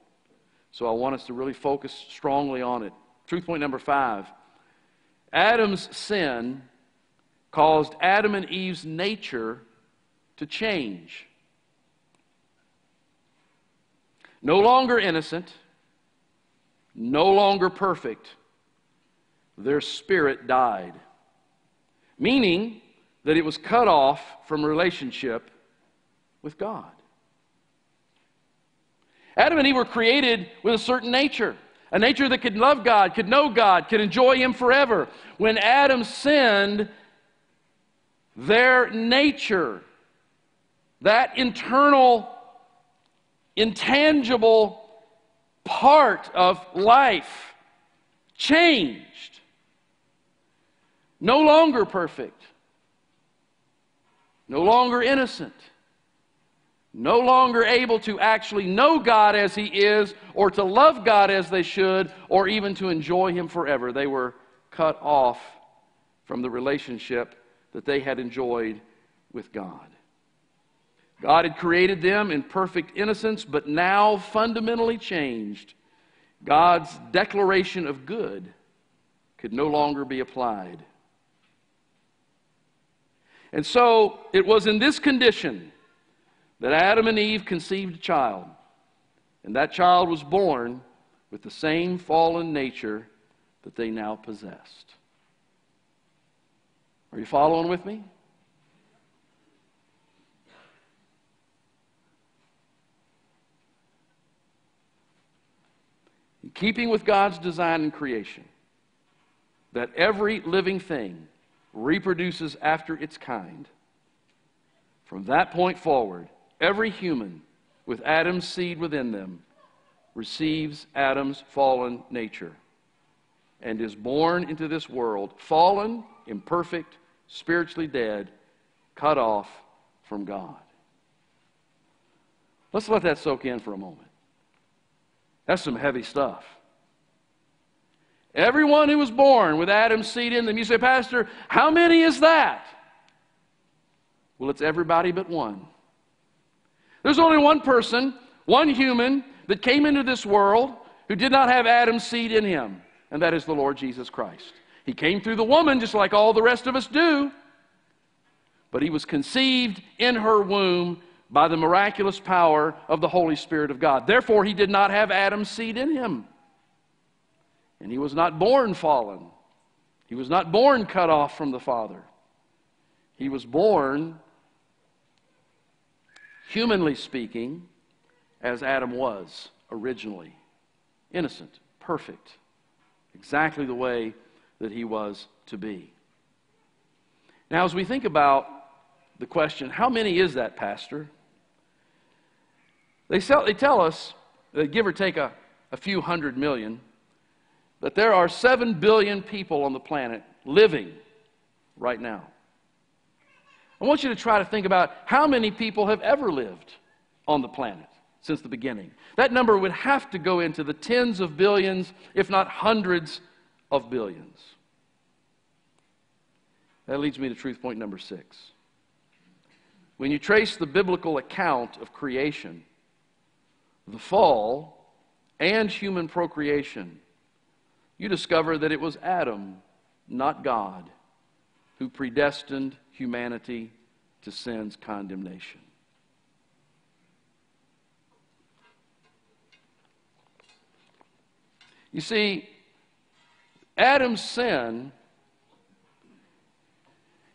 So I want us to really focus strongly on it. Truth point number five Adam's sin caused Adam and Eve's nature to change. No longer innocent, no longer perfect, their spirit died. Meaning that it was cut off from relationship with God. Adam and Eve were created with a certain nature, a nature that could love God, could know God, could enjoy Him forever. When Adam sinned, their nature, that internal, intangible part of life, changed. No longer perfect, no longer innocent no longer able to actually know God as He is, or to love God as they should, or even to enjoy Him forever. They were cut off from the relationship that they had enjoyed with God. God had created them in perfect innocence, but now fundamentally changed. God's declaration of good could no longer be applied. And so it was in this condition that Adam and Eve conceived a child, and that child was born with the same fallen nature that they now possessed. Are you following with me? In keeping with God's design and creation, that every living thing reproduces after its kind, from that point forward, every human with Adam's seed within them receives Adam's fallen nature and is born into this world fallen, imperfect, spiritually dead, cut off from God. Let's let that soak in for a moment. That's some heavy stuff. Everyone who was born with Adam's seed in them. You say, Pastor, how many is that? Well, it's everybody but one. There's only one person, one human, that came into this world who did not have Adam's seed in him, and that is the Lord Jesus Christ. He came through the woman just like all the rest of us do, but he was conceived in her womb by the miraculous power of the Holy Spirit of God. Therefore, he did not have Adam's seed in him. And he was not born fallen. He was not born cut off from the Father. He was born, humanly speaking, as Adam was originally innocent, perfect, exactly the way that he was to be. Now, as we think about the question, how many is that, Pastor? They, sell, they tell us that give or take a, a few hundred million, that there are seven billion people on the planet living right now. I want you to try to think about how many people have ever lived on the planet since the beginning. That number would have to go into the tens of billions, if not hundreds of billions. That leads me to truth point number six. When you trace the biblical account of creation, the fall, and human procreation, you discover that it was Adam, not God, who predestined humanity to sin's condemnation. You see, Adam's sin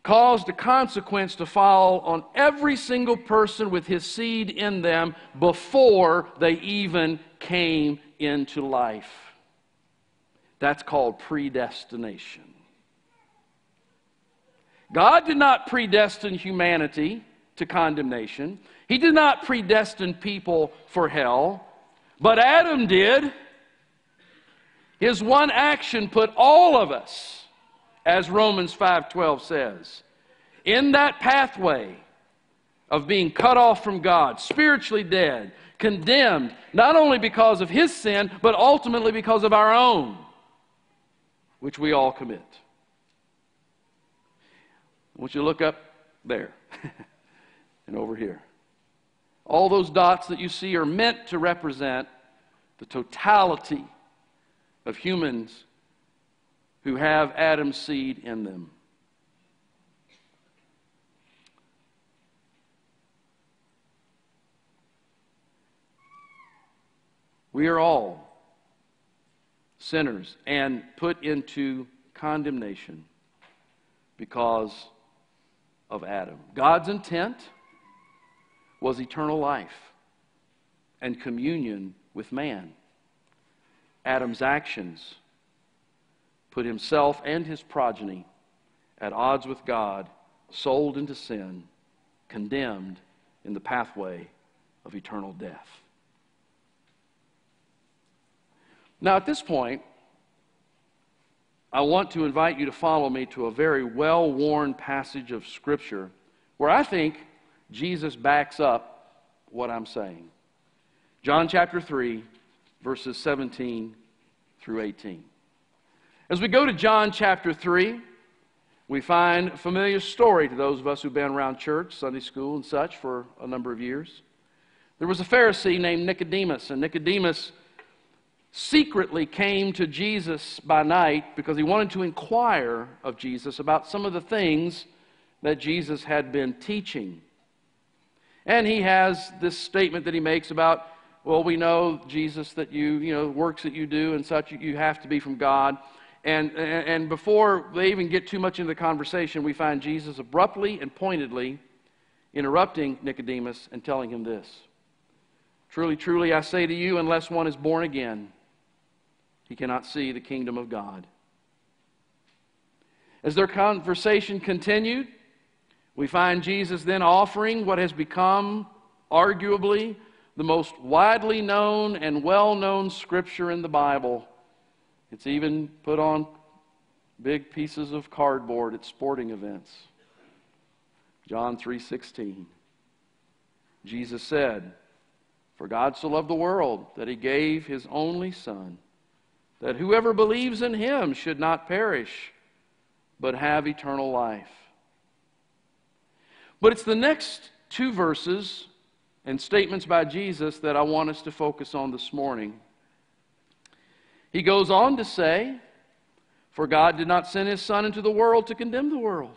caused a consequence to fall on every single person with his seed in them before they even came into life. That's called predestination. God did not predestine humanity to condemnation. He did not predestine people for hell, but Adam did. His one action put all of us as Romans 5:12 says. In that pathway of being cut off from God, spiritually dead, condemned, not only because of his sin, but ultimately because of our own, which we all commit. I want you to look up there and over here. All those dots that you see are meant to represent the totality of humans who have Adam's seed in them. We are all sinners and put into condemnation because of Adam. God's intent was eternal life and communion with man. Adam's actions put himself and his progeny at odds with God, sold into sin, condemned in the pathway of eternal death. Now, at this point, I want to invite you to follow me to a very well worn passage of Scripture where I think Jesus backs up what I'm saying. John chapter 3, verses 17 through 18. As we go to John chapter 3, we find a familiar story to those of us who've been around church, Sunday school, and such for a number of years. There was a Pharisee named Nicodemus, and Nicodemus secretly came to Jesus by night because he wanted to inquire of Jesus about some of the things that Jesus had been teaching. And he has this statement that he makes about, well, we know, Jesus, that you, you know, works that you do and such, you have to be from God. And, and before they even get too much into the conversation, we find Jesus abruptly and pointedly interrupting Nicodemus and telling him this Truly, truly, I say to you, unless one is born again, he cannot see the kingdom of God. As their conversation continued, we find Jesus then offering what has become arguably the most widely known and well known scripture in the Bible. It's even put on big pieces of cardboard at sporting events. John 3:16. Jesus said, "For God so loved the world that he gave his only son, that whoever believes in him should not perish, but have eternal life." But it's the next two verses and statements by Jesus that I want us to focus on this morning. He goes on to say, For God did not send his Son into the world to condemn the world,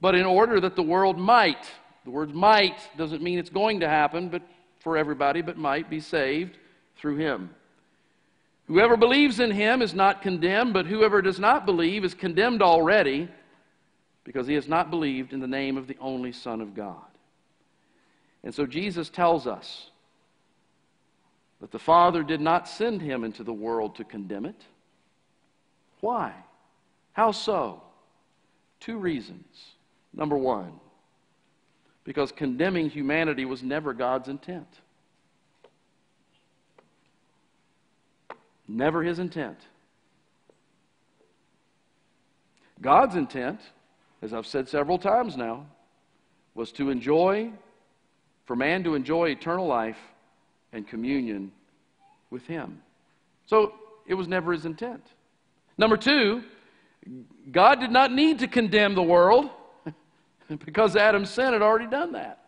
but in order that the world might, the word might doesn't mean it's going to happen, but for everybody, but might be saved through him. Whoever believes in him is not condemned, but whoever does not believe is condemned already because he has not believed in the name of the only Son of God. And so Jesus tells us that the Father did not send him into the world to condemn it. Why? How so? Two reasons. Number one, because condemning humanity was never God's intent. Never his intent. God's intent, as I've said several times now, was to enjoy for man to enjoy eternal life and communion with Him. So it was never His intent. Number two, God did not need to condemn the world because Adam's sin had already done that.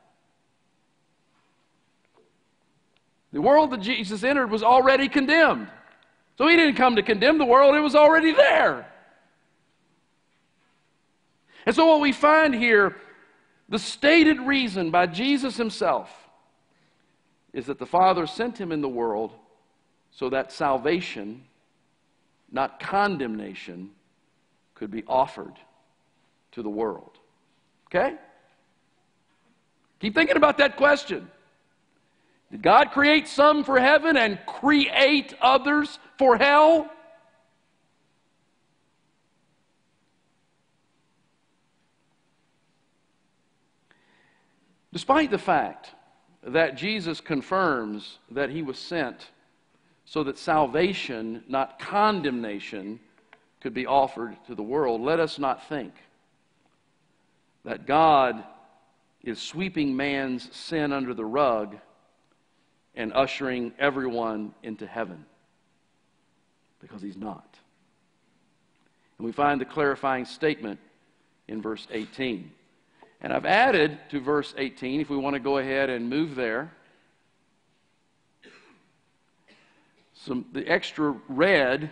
The world that Jesus entered was already condemned. So he didn't come to condemn the world, it was already there. And so what we find here the stated reason by Jesus himself is that the Father sent him in the world so that salvation, not condemnation, could be offered to the world. Okay? Keep thinking about that question. Did God create some for heaven and create others for hell? Despite the fact that Jesus confirms that he was sent so that salvation, not condemnation, could be offered to the world, let us not think that God is sweeping man's sin under the rug and ushering everyone into heaven. Because he's not. And we find the clarifying statement in verse 18. And I've added to verse 18, if we want to go ahead and move there, some, the extra red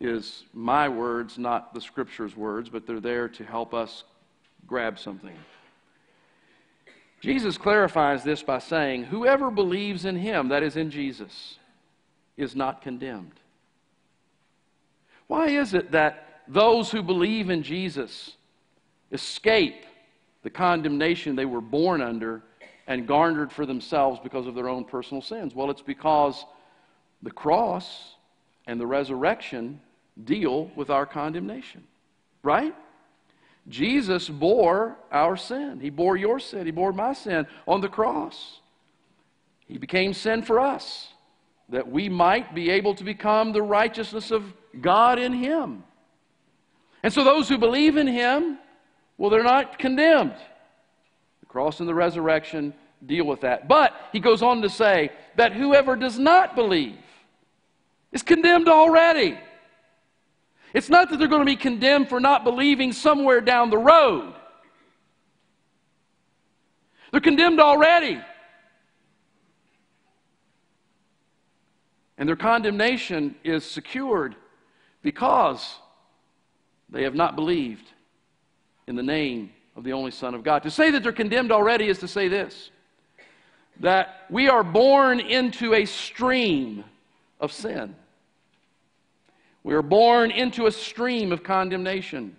is my words, not the scripture's words, but they're there to help us grab something. Jesus clarifies this by saying, Whoever believes in him, that is in Jesus, is not condemned. Why is it that those who believe in Jesus escape the condemnation they were born under and garnered for themselves because of their own personal sins? Well, it's because the cross and the resurrection deal with our condemnation, right? Jesus bore our sin. He bore your sin. He bore my sin on the cross. He became sin for us that we might be able to become the righteousness of God in Him. And so those who believe in Him well, they're not condemned. The cross and the resurrection deal with that. But he goes on to say that whoever does not believe is condemned already. It's not that they're going to be condemned for not believing somewhere down the road. They're condemned already. And their condemnation is secured because they have not believed in the name of the only Son of God. To say that they're condemned already is to say this that we are born into a stream of sin. We are born into a stream of condemnation.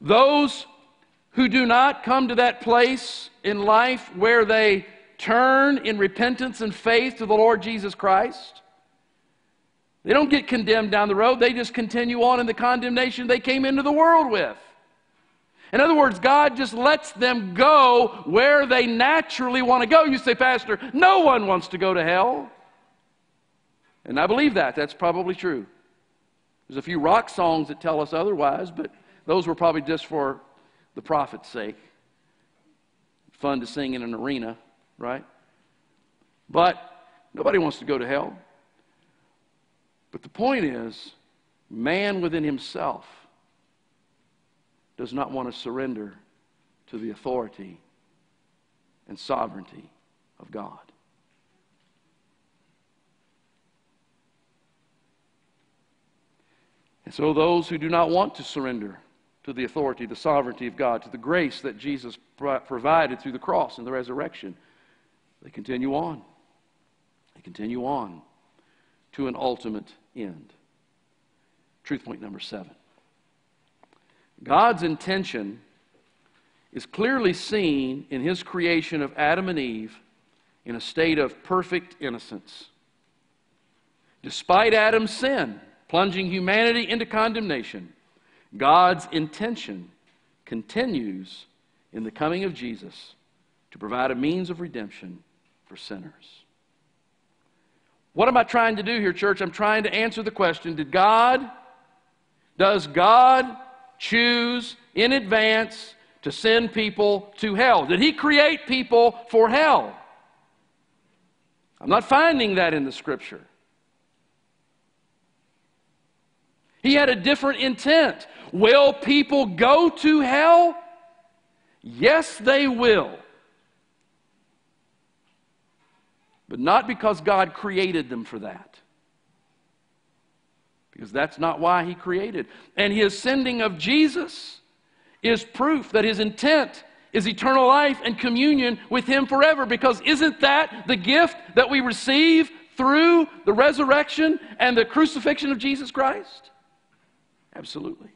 Those who do not come to that place in life where they turn in repentance and faith to the Lord Jesus Christ, they don't get condemned down the road. They just continue on in the condemnation they came into the world with. In other words, God just lets them go where they naturally want to go. You say, Pastor, no one wants to go to hell. And I believe that. That's probably true. There's a few rock songs that tell us otherwise, but those were probably just for the profit's sake. Fun to sing in an arena, right? But nobody wants to go to hell. But the point is, man within himself does not want to surrender to the authority and sovereignty of God. And so, those who do not want to surrender to the authority, the sovereignty of God, to the grace that Jesus provided through the cross and the resurrection, they continue on. They continue on to an ultimate end. Truth point number seven. God's intention is clearly seen in his creation of Adam and Eve in a state of perfect innocence. Despite Adam's sin, plunging humanity into condemnation, God's intention continues in the coming of Jesus to provide a means of redemption for sinners. What am I trying to do here, church? I'm trying to answer the question Did God, does God choose in advance to send people to hell? Did he create people for hell? I'm not finding that in the scripture. He had a different intent. Will people go to hell? Yes, they will. But not because God created them for that because that's not why he created. And his sending of Jesus is proof that his intent is eternal life and communion with him forever because isn't that the gift that we receive through the resurrection and the crucifixion of Jesus Christ? Absolutely.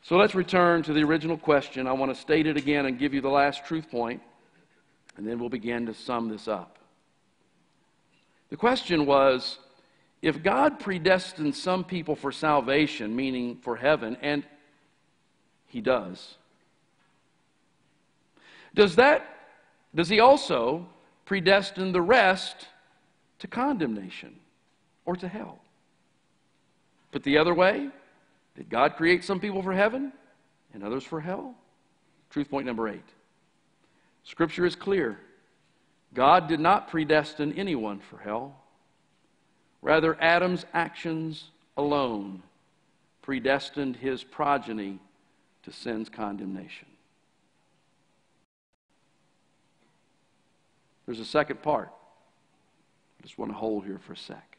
So let's return to the original question. I want to state it again and give you the last truth point, and then we'll begin to sum this up. The question was if God predestined some people for salvation, meaning for heaven, and He does, does that, does He also predestine the rest to condemnation or to hell? But the other way, did God create some people for heaven and others for hell? Truth point number eight. Scripture is clear. God did not predestine anyone for hell. Rather, Adam's actions alone predestined his progeny to sin's condemnation. There's a second part. I just want to hold here for a sec.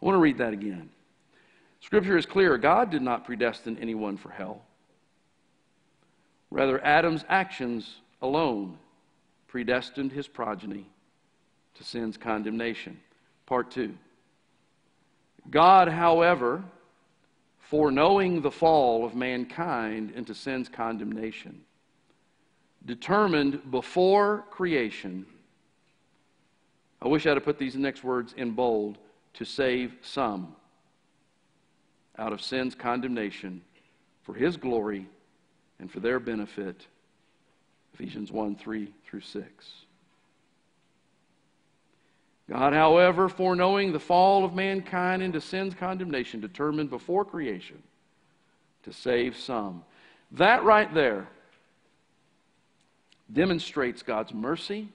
I want to read that again. Scripture is clear God did not predestine anyone for hell. Rather, Adam's actions alone predestined his progeny to sin's condemnation. Part two. God, however, foreknowing the fall of mankind into sin's condemnation, determined before creation, I wish I'd put these next words in bold, to save some out of sin's condemnation for his glory and for their benefit Ephesians 1 3 through 6. God, however, foreknowing the fall of mankind into sin's condemnation, determined before creation to save some. That right there demonstrates God's mercy,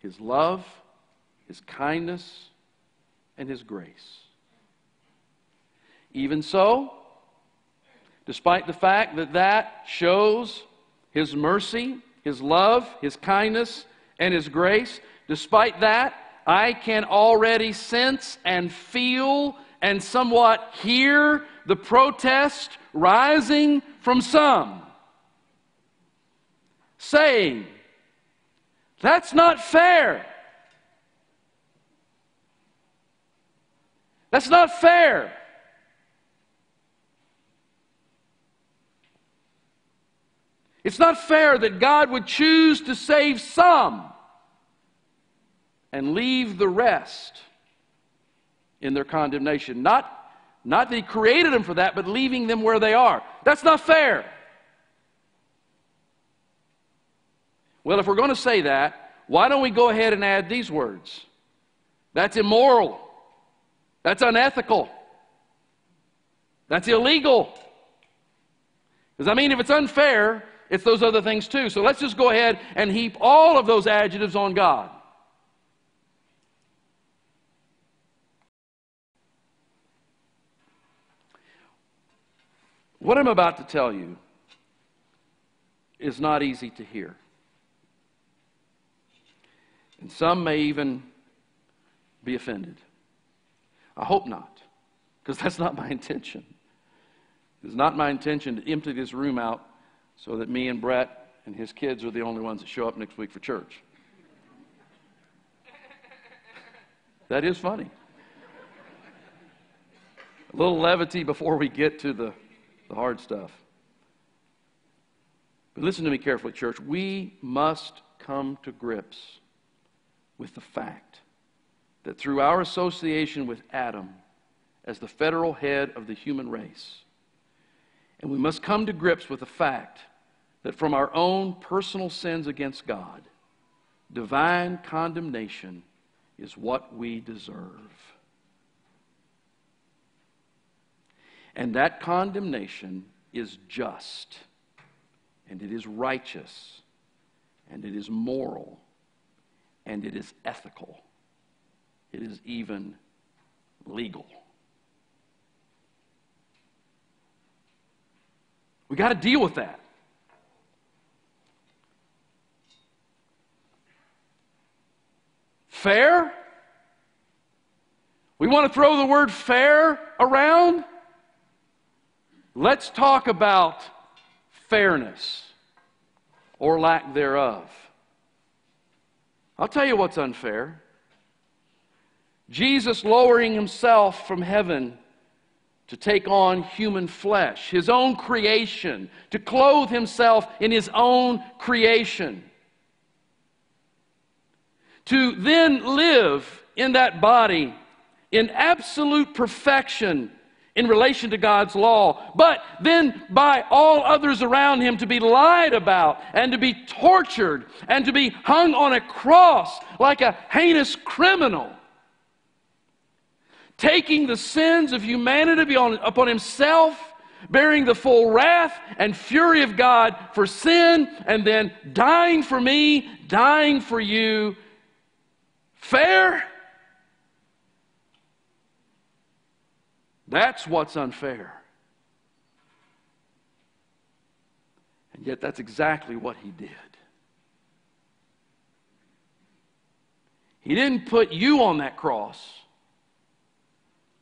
His love, His kindness, and His grace. Even so, despite the fact that that shows his mercy, His love, His kindness, and His grace. Despite that, I can already sense and feel and somewhat hear the protest rising from some, saying, That's not fair. That's not fair. It's not fair that God would choose to save some and leave the rest in their condemnation. Not, not that He created them for that, but leaving them where they are. That's not fair. Well, if we're going to say that, why don't we go ahead and add these words? That's immoral. That's unethical. That's illegal. Because, I mean, if it's unfair, it's those other things too. So let's just go ahead and heap all of those adjectives on God. What I'm about to tell you is not easy to hear. And some may even be offended. I hope not, because that's not my intention. It's not my intention to empty this room out so that me and Brett and his kids are the only ones that show up next week for church. that is funny. A little levity before we get to the, the hard stuff. But listen to me carefully, church. We must come to grips with the fact that through our association with Adam as the federal head of the human race, and we must come to grips with the fact that from our own personal sins against God, divine condemnation is what we deserve. And that condemnation is just, and it is righteous, and it is moral and it is ethical. It is even legal. We got to deal with that. Fair? We want to throw the word fair around? Let's talk about fairness or lack thereof. I'll tell you what's unfair. Jesus lowering himself from heaven to take on human flesh, his own creation, to clothe himself in his own creation, to then live in that body in absolute perfection in relation to God's law, but then by all others around him to be lied about and to be tortured and to be hung on a cross like a heinous criminal. Taking the sins of humanity upon himself, bearing the full wrath and fury of God for sin, and then dying for me, dying for you. Fair? That's what's unfair. And yet, that's exactly what he did. He didn't put you on that cross,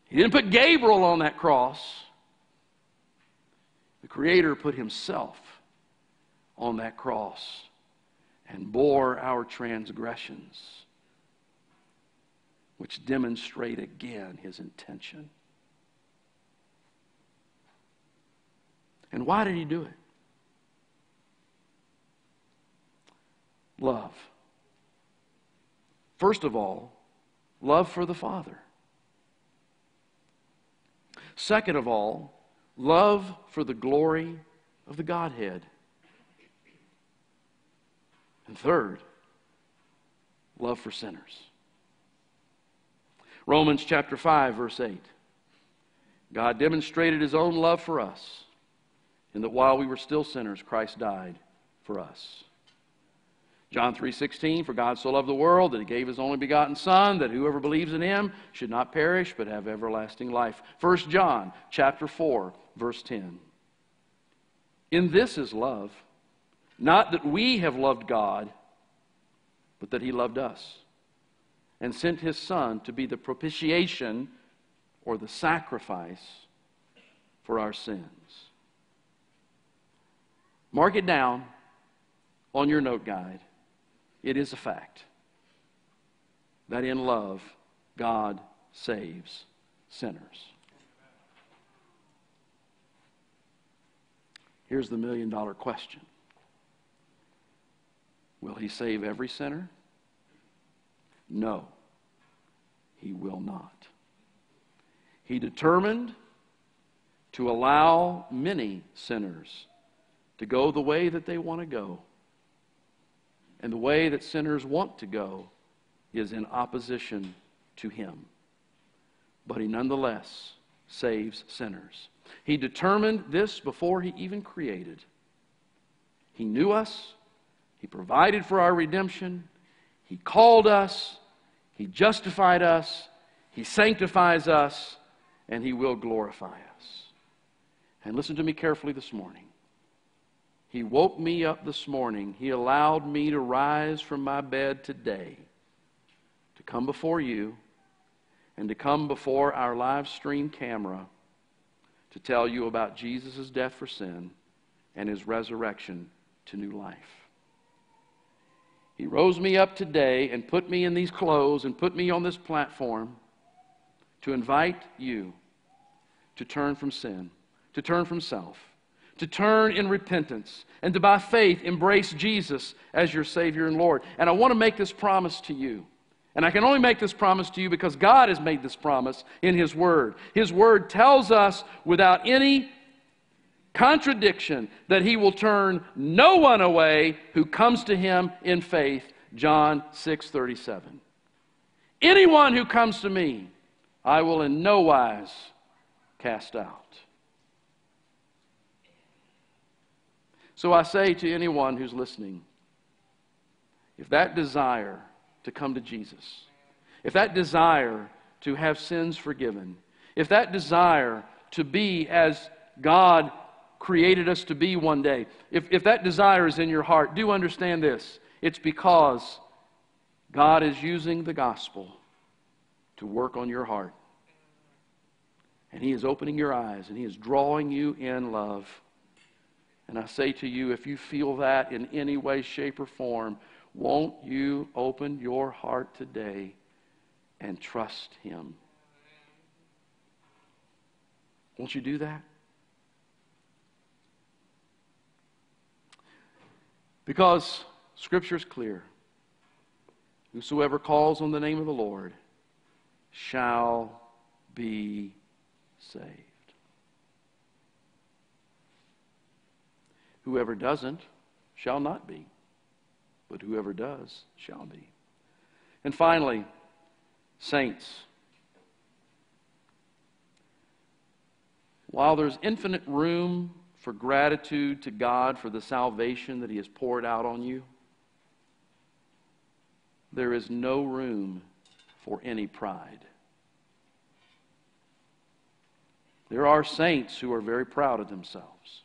he didn't put Gabriel on that cross. The Creator put Himself on that cross and bore our transgressions, which demonstrate again His intention. And why did he do it? Love. First of all, love for the Father. Second of all, love for the glory of the Godhead. And third, love for sinners. Romans chapter 5, verse 8. God demonstrated his own love for us and that while we were still sinners, Christ died for us. John 3:16 For God so loved the world that he gave his only begotten son that whoever believes in him should not perish but have everlasting life. 1 John chapter 4 verse 10 In this is love not that we have loved God but that he loved us and sent his son to be the propitiation or the sacrifice for our sins. Mark it down on your note guide. it is a fact that in love, God saves sinners. Here's the million dollar question Will he save every sinner? No, he will not. He determined to allow many sinners to go the way that they want to go. And the way that sinners want to go is in opposition to him. But he nonetheless saves sinners. He determined this before he even created. He knew us, he provided for our redemption, he called us, he justified us, he sanctifies us, and he will glorify us. And listen to me carefully this morning. He woke me up this morning. He allowed me to rise from my bed today to come before you and to come before our live stream camera to tell you about Jesus' death for sin and his resurrection to new life. He rose me up today and put me in these clothes and put me on this platform to invite you to turn from sin, to turn from self to turn in repentance and to by faith embrace Jesus as your Savior and Lord. And I want to make this promise to you. And I can only make this promise to you because God has made this promise in His Word. His Word tells us without any contradiction that He will turn no one away who comes to Him in faith. John 6 37. Anyone who comes to me, I will in no wise cast out. So I say to anyone who's listening if that desire to come to Jesus, if that desire to have sins forgiven, if that desire to be as God created us to be one day, if, if that desire is in your heart, do understand this. It's because God is using the gospel to work on your heart. And He is opening your eyes and He is drawing you in love. And I say to you, if you feel that in any way, shape, or form, won't you open your heart today and trust Him? Won't you do that? Because Scripture is clear. Whosoever calls on the name of the Lord shall be saved. Whoever doesn't shall not be, but whoever does shall be. And finally, saints. While there's infinite room for gratitude to God for the salvation that He has poured out on you, there is no room for any pride. There are saints who are very proud of themselves.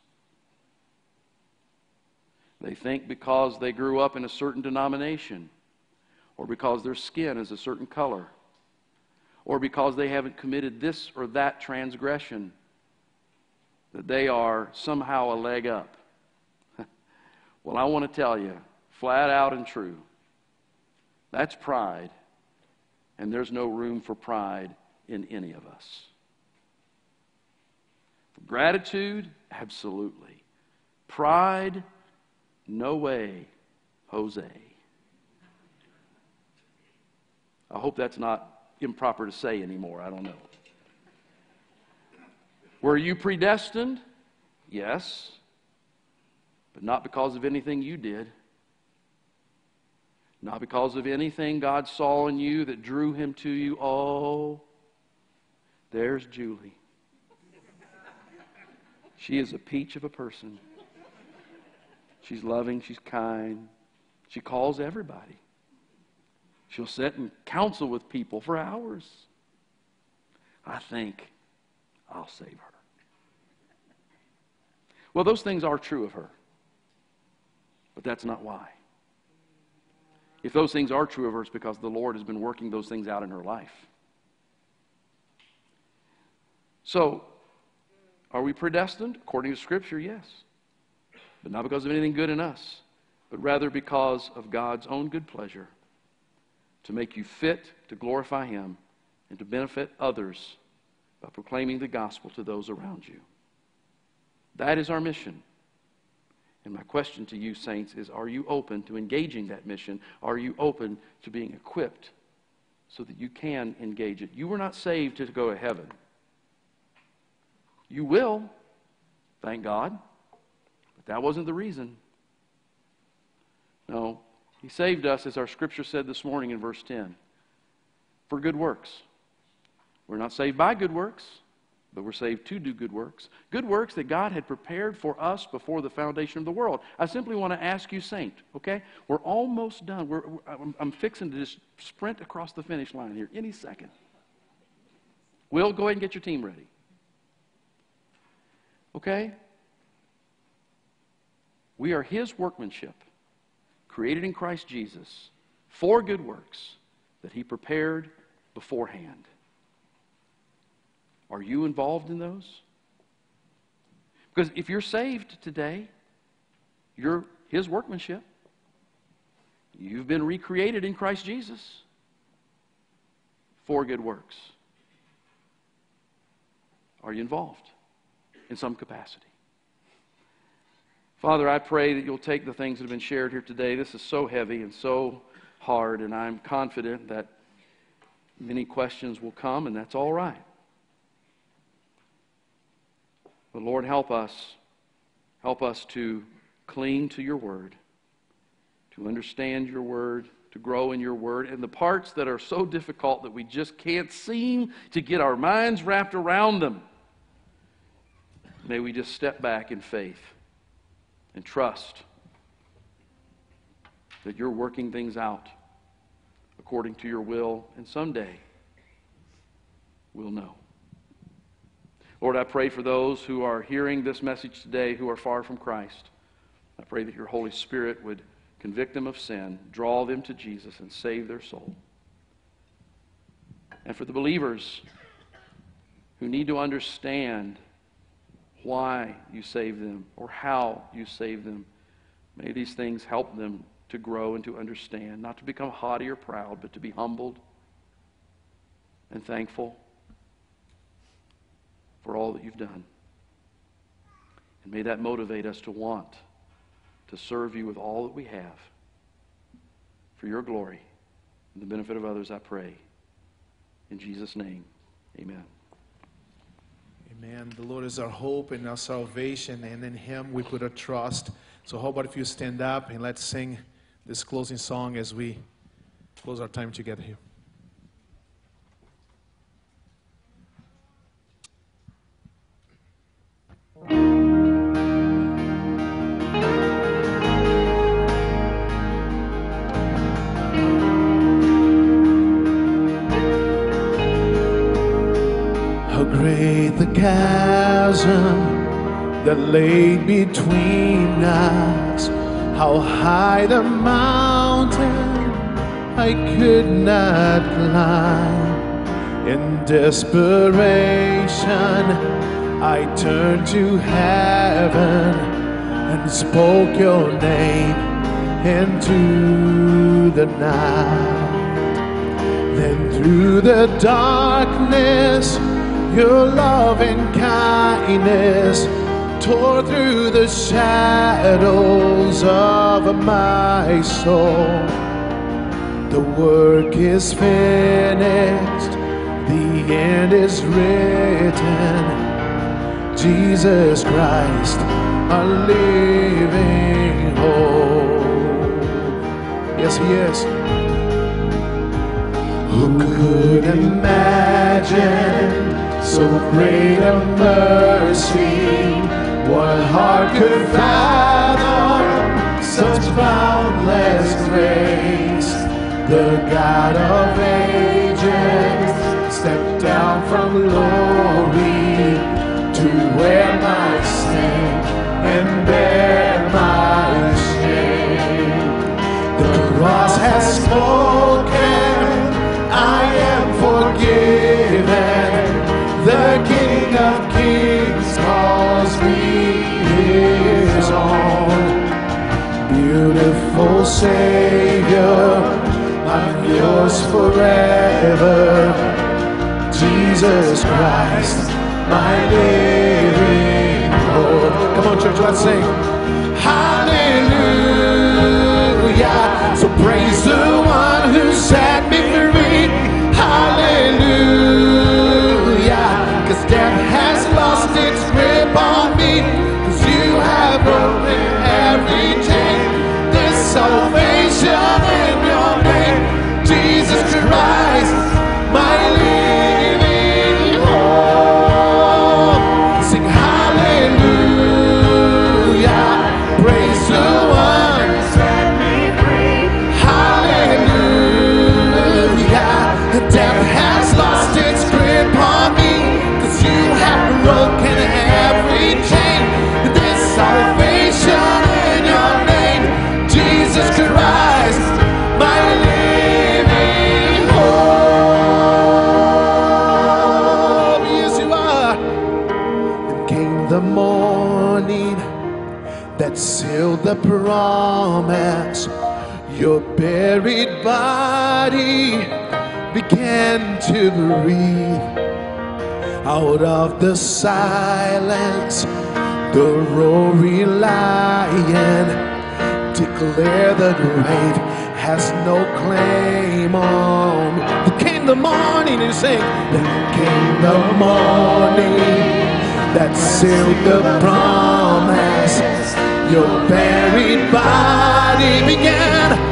They think because they grew up in a certain denomination, or because their skin is a certain color, or because they haven't committed this or that transgression, that they are somehow a leg up. well, I want to tell you, flat out and true, that's pride, and there's no room for pride in any of us. For gratitude, absolutely. Pride, no way, Jose. I hope that's not improper to say anymore. I don't know. Were you predestined? Yes. But not because of anything you did. Not because of anything God saw in you that drew him to you. Oh, there's Julie. She is a peach of a person. She's loving, she's kind. She calls everybody. She'll sit and counsel with people for hours. I think I'll save her. Well, those things are true of her, but that's not why. If those things are true of her, it's because the Lord has been working those things out in her life. So, are we predestined? According to Scripture, yes but not because of anything good in us, but rather because of God's own good pleasure to make you fit to glorify Him and to benefit others by proclaiming the gospel to those around you. That is our mission. And my question to you, saints, is are you open to engaging that mission? Are you open to being equipped so that you can engage it? You were not saved to go to heaven. You will, thank God, but that wasn't the reason. No, He saved us, as our scripture said this morning in verse 10, for good works. We're not saved by good works but we're saved to do good works. Good works that God had prepared for us before the foundation of the world. I simply want to ask you, Saint, okay? We're almost done. We're, I'm, I'm fixing to just sprint across the finish line here any second. Will, go ahead and get your team ready. Okay? We are His workmanship, created in Christ Jesus for good works that He prepared beforehand. Are you involved in those? Because if you're saved today, you're His workmanship. You've been recreated in Christ Jesus for good works. Are you involved in some capacity? Father, I pray that you'll take the things that have been shared here today. This is so heavy and so hard, and I'm confident that many questions will come, and that's all right. But Lord, help us. Help us to cling to your word, to understand your word, to grow in your word. And the parts that are so difficult that we just can't seem to get our minds wrapped around them, may we just step back in faith and trust that you're working things out according to your will, and someday we'll know. Lord, I pray for those who are hearing this message today who are far from Christ. I pray that your Holy Spirit would convict them of sin, draw them to Jesus, and save their soul. And for the believers who need to understand why you save them or how you save them, may these things help them to grow and to understand, not to become haughty or proud, but to be humbled and thankful for all that you've done. And may that motivate us to want to serve you with all that we have for your glory and the benefit of others, I pray. In Jesus' name, amen. Amen. The Lord is our hope and our salvation, and in Him we put our trust. So, how about if you stand up and let's sing this closing song as we close our time together here? Chasm that lay between us. How high the mountain I could not climb. In desperation, I turned to heaven and spoke your name into the night. Then through the darkness, your love and kindness tore through the shadows of my soul. The work is finished, the end is written. Jesus Christ, a living hope. Yes, He is. Who could imagine so great a mercy? What heart could fathom such boundless grace? The God of ages stepped down from glory to wear my sin and bear my shame. The cross has spoken, Savior. I'm yours forever. Jesus Christ, my living hope. Come on, church, let's sing. Hallelujah. So praise the one who set me body began to breathe out of the silence. The roaring lion declare the grave has no claim on. There came the morning and sing. There came the morning that sealed the promise. Your buried body began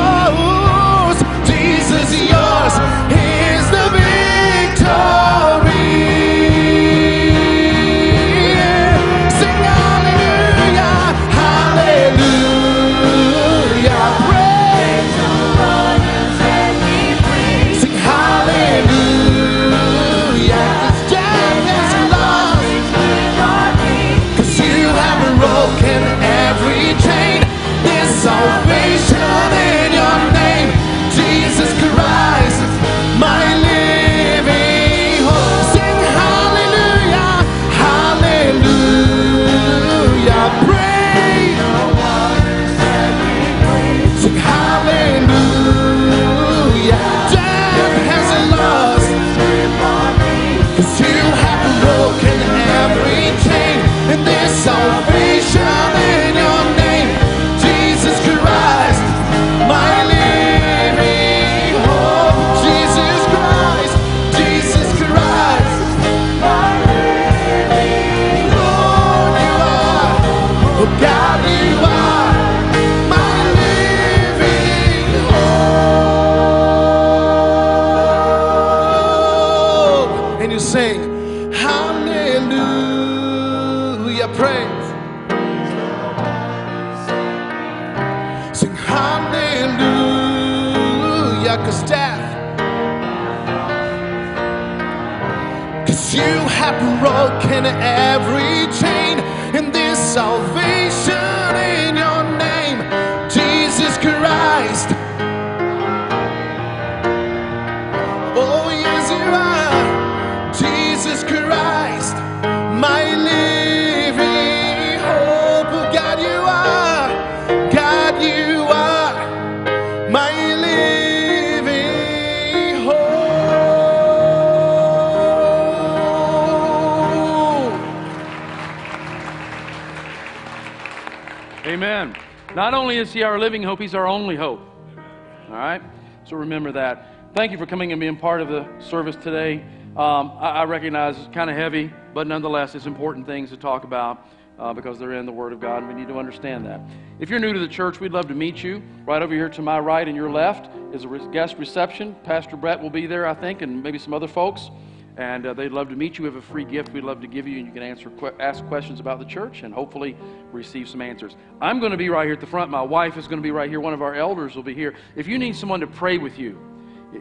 Thank you for coming and being part of the service today. Um, I, I recognize it's kind of heavy, but nonetheless, it's important things to talk about uh, because they're in the Word of God, and we need to understand that. If you're new to the church, we'd love to meet you. Right over here to my right and your left is a guest reception. Pastor Brett will be there, I think, and maybe some other folks. And uh, they'd love to meet you. We have a free gift we'd love to give you, and you can answer ask questions about the church and hopefully receive some answers. I'm going to be right here at the front. My wife is going to be right here. One of our elders will be here. If you need someone to pray with you,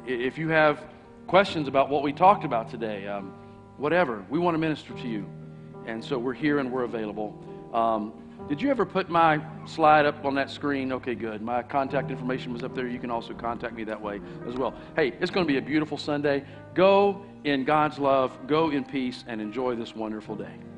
if you have questions about what we talked about today, um, whatever, we want to minister to you. And so we're here and we're available. Um, Did you ever put my slide up on that screen? Okay, good. My contact information was up there. You can also contact me that way as well. Hey, it's going to be a beautiful Sunday. Go in God's love, go in peace, and enjoy this wonderful day.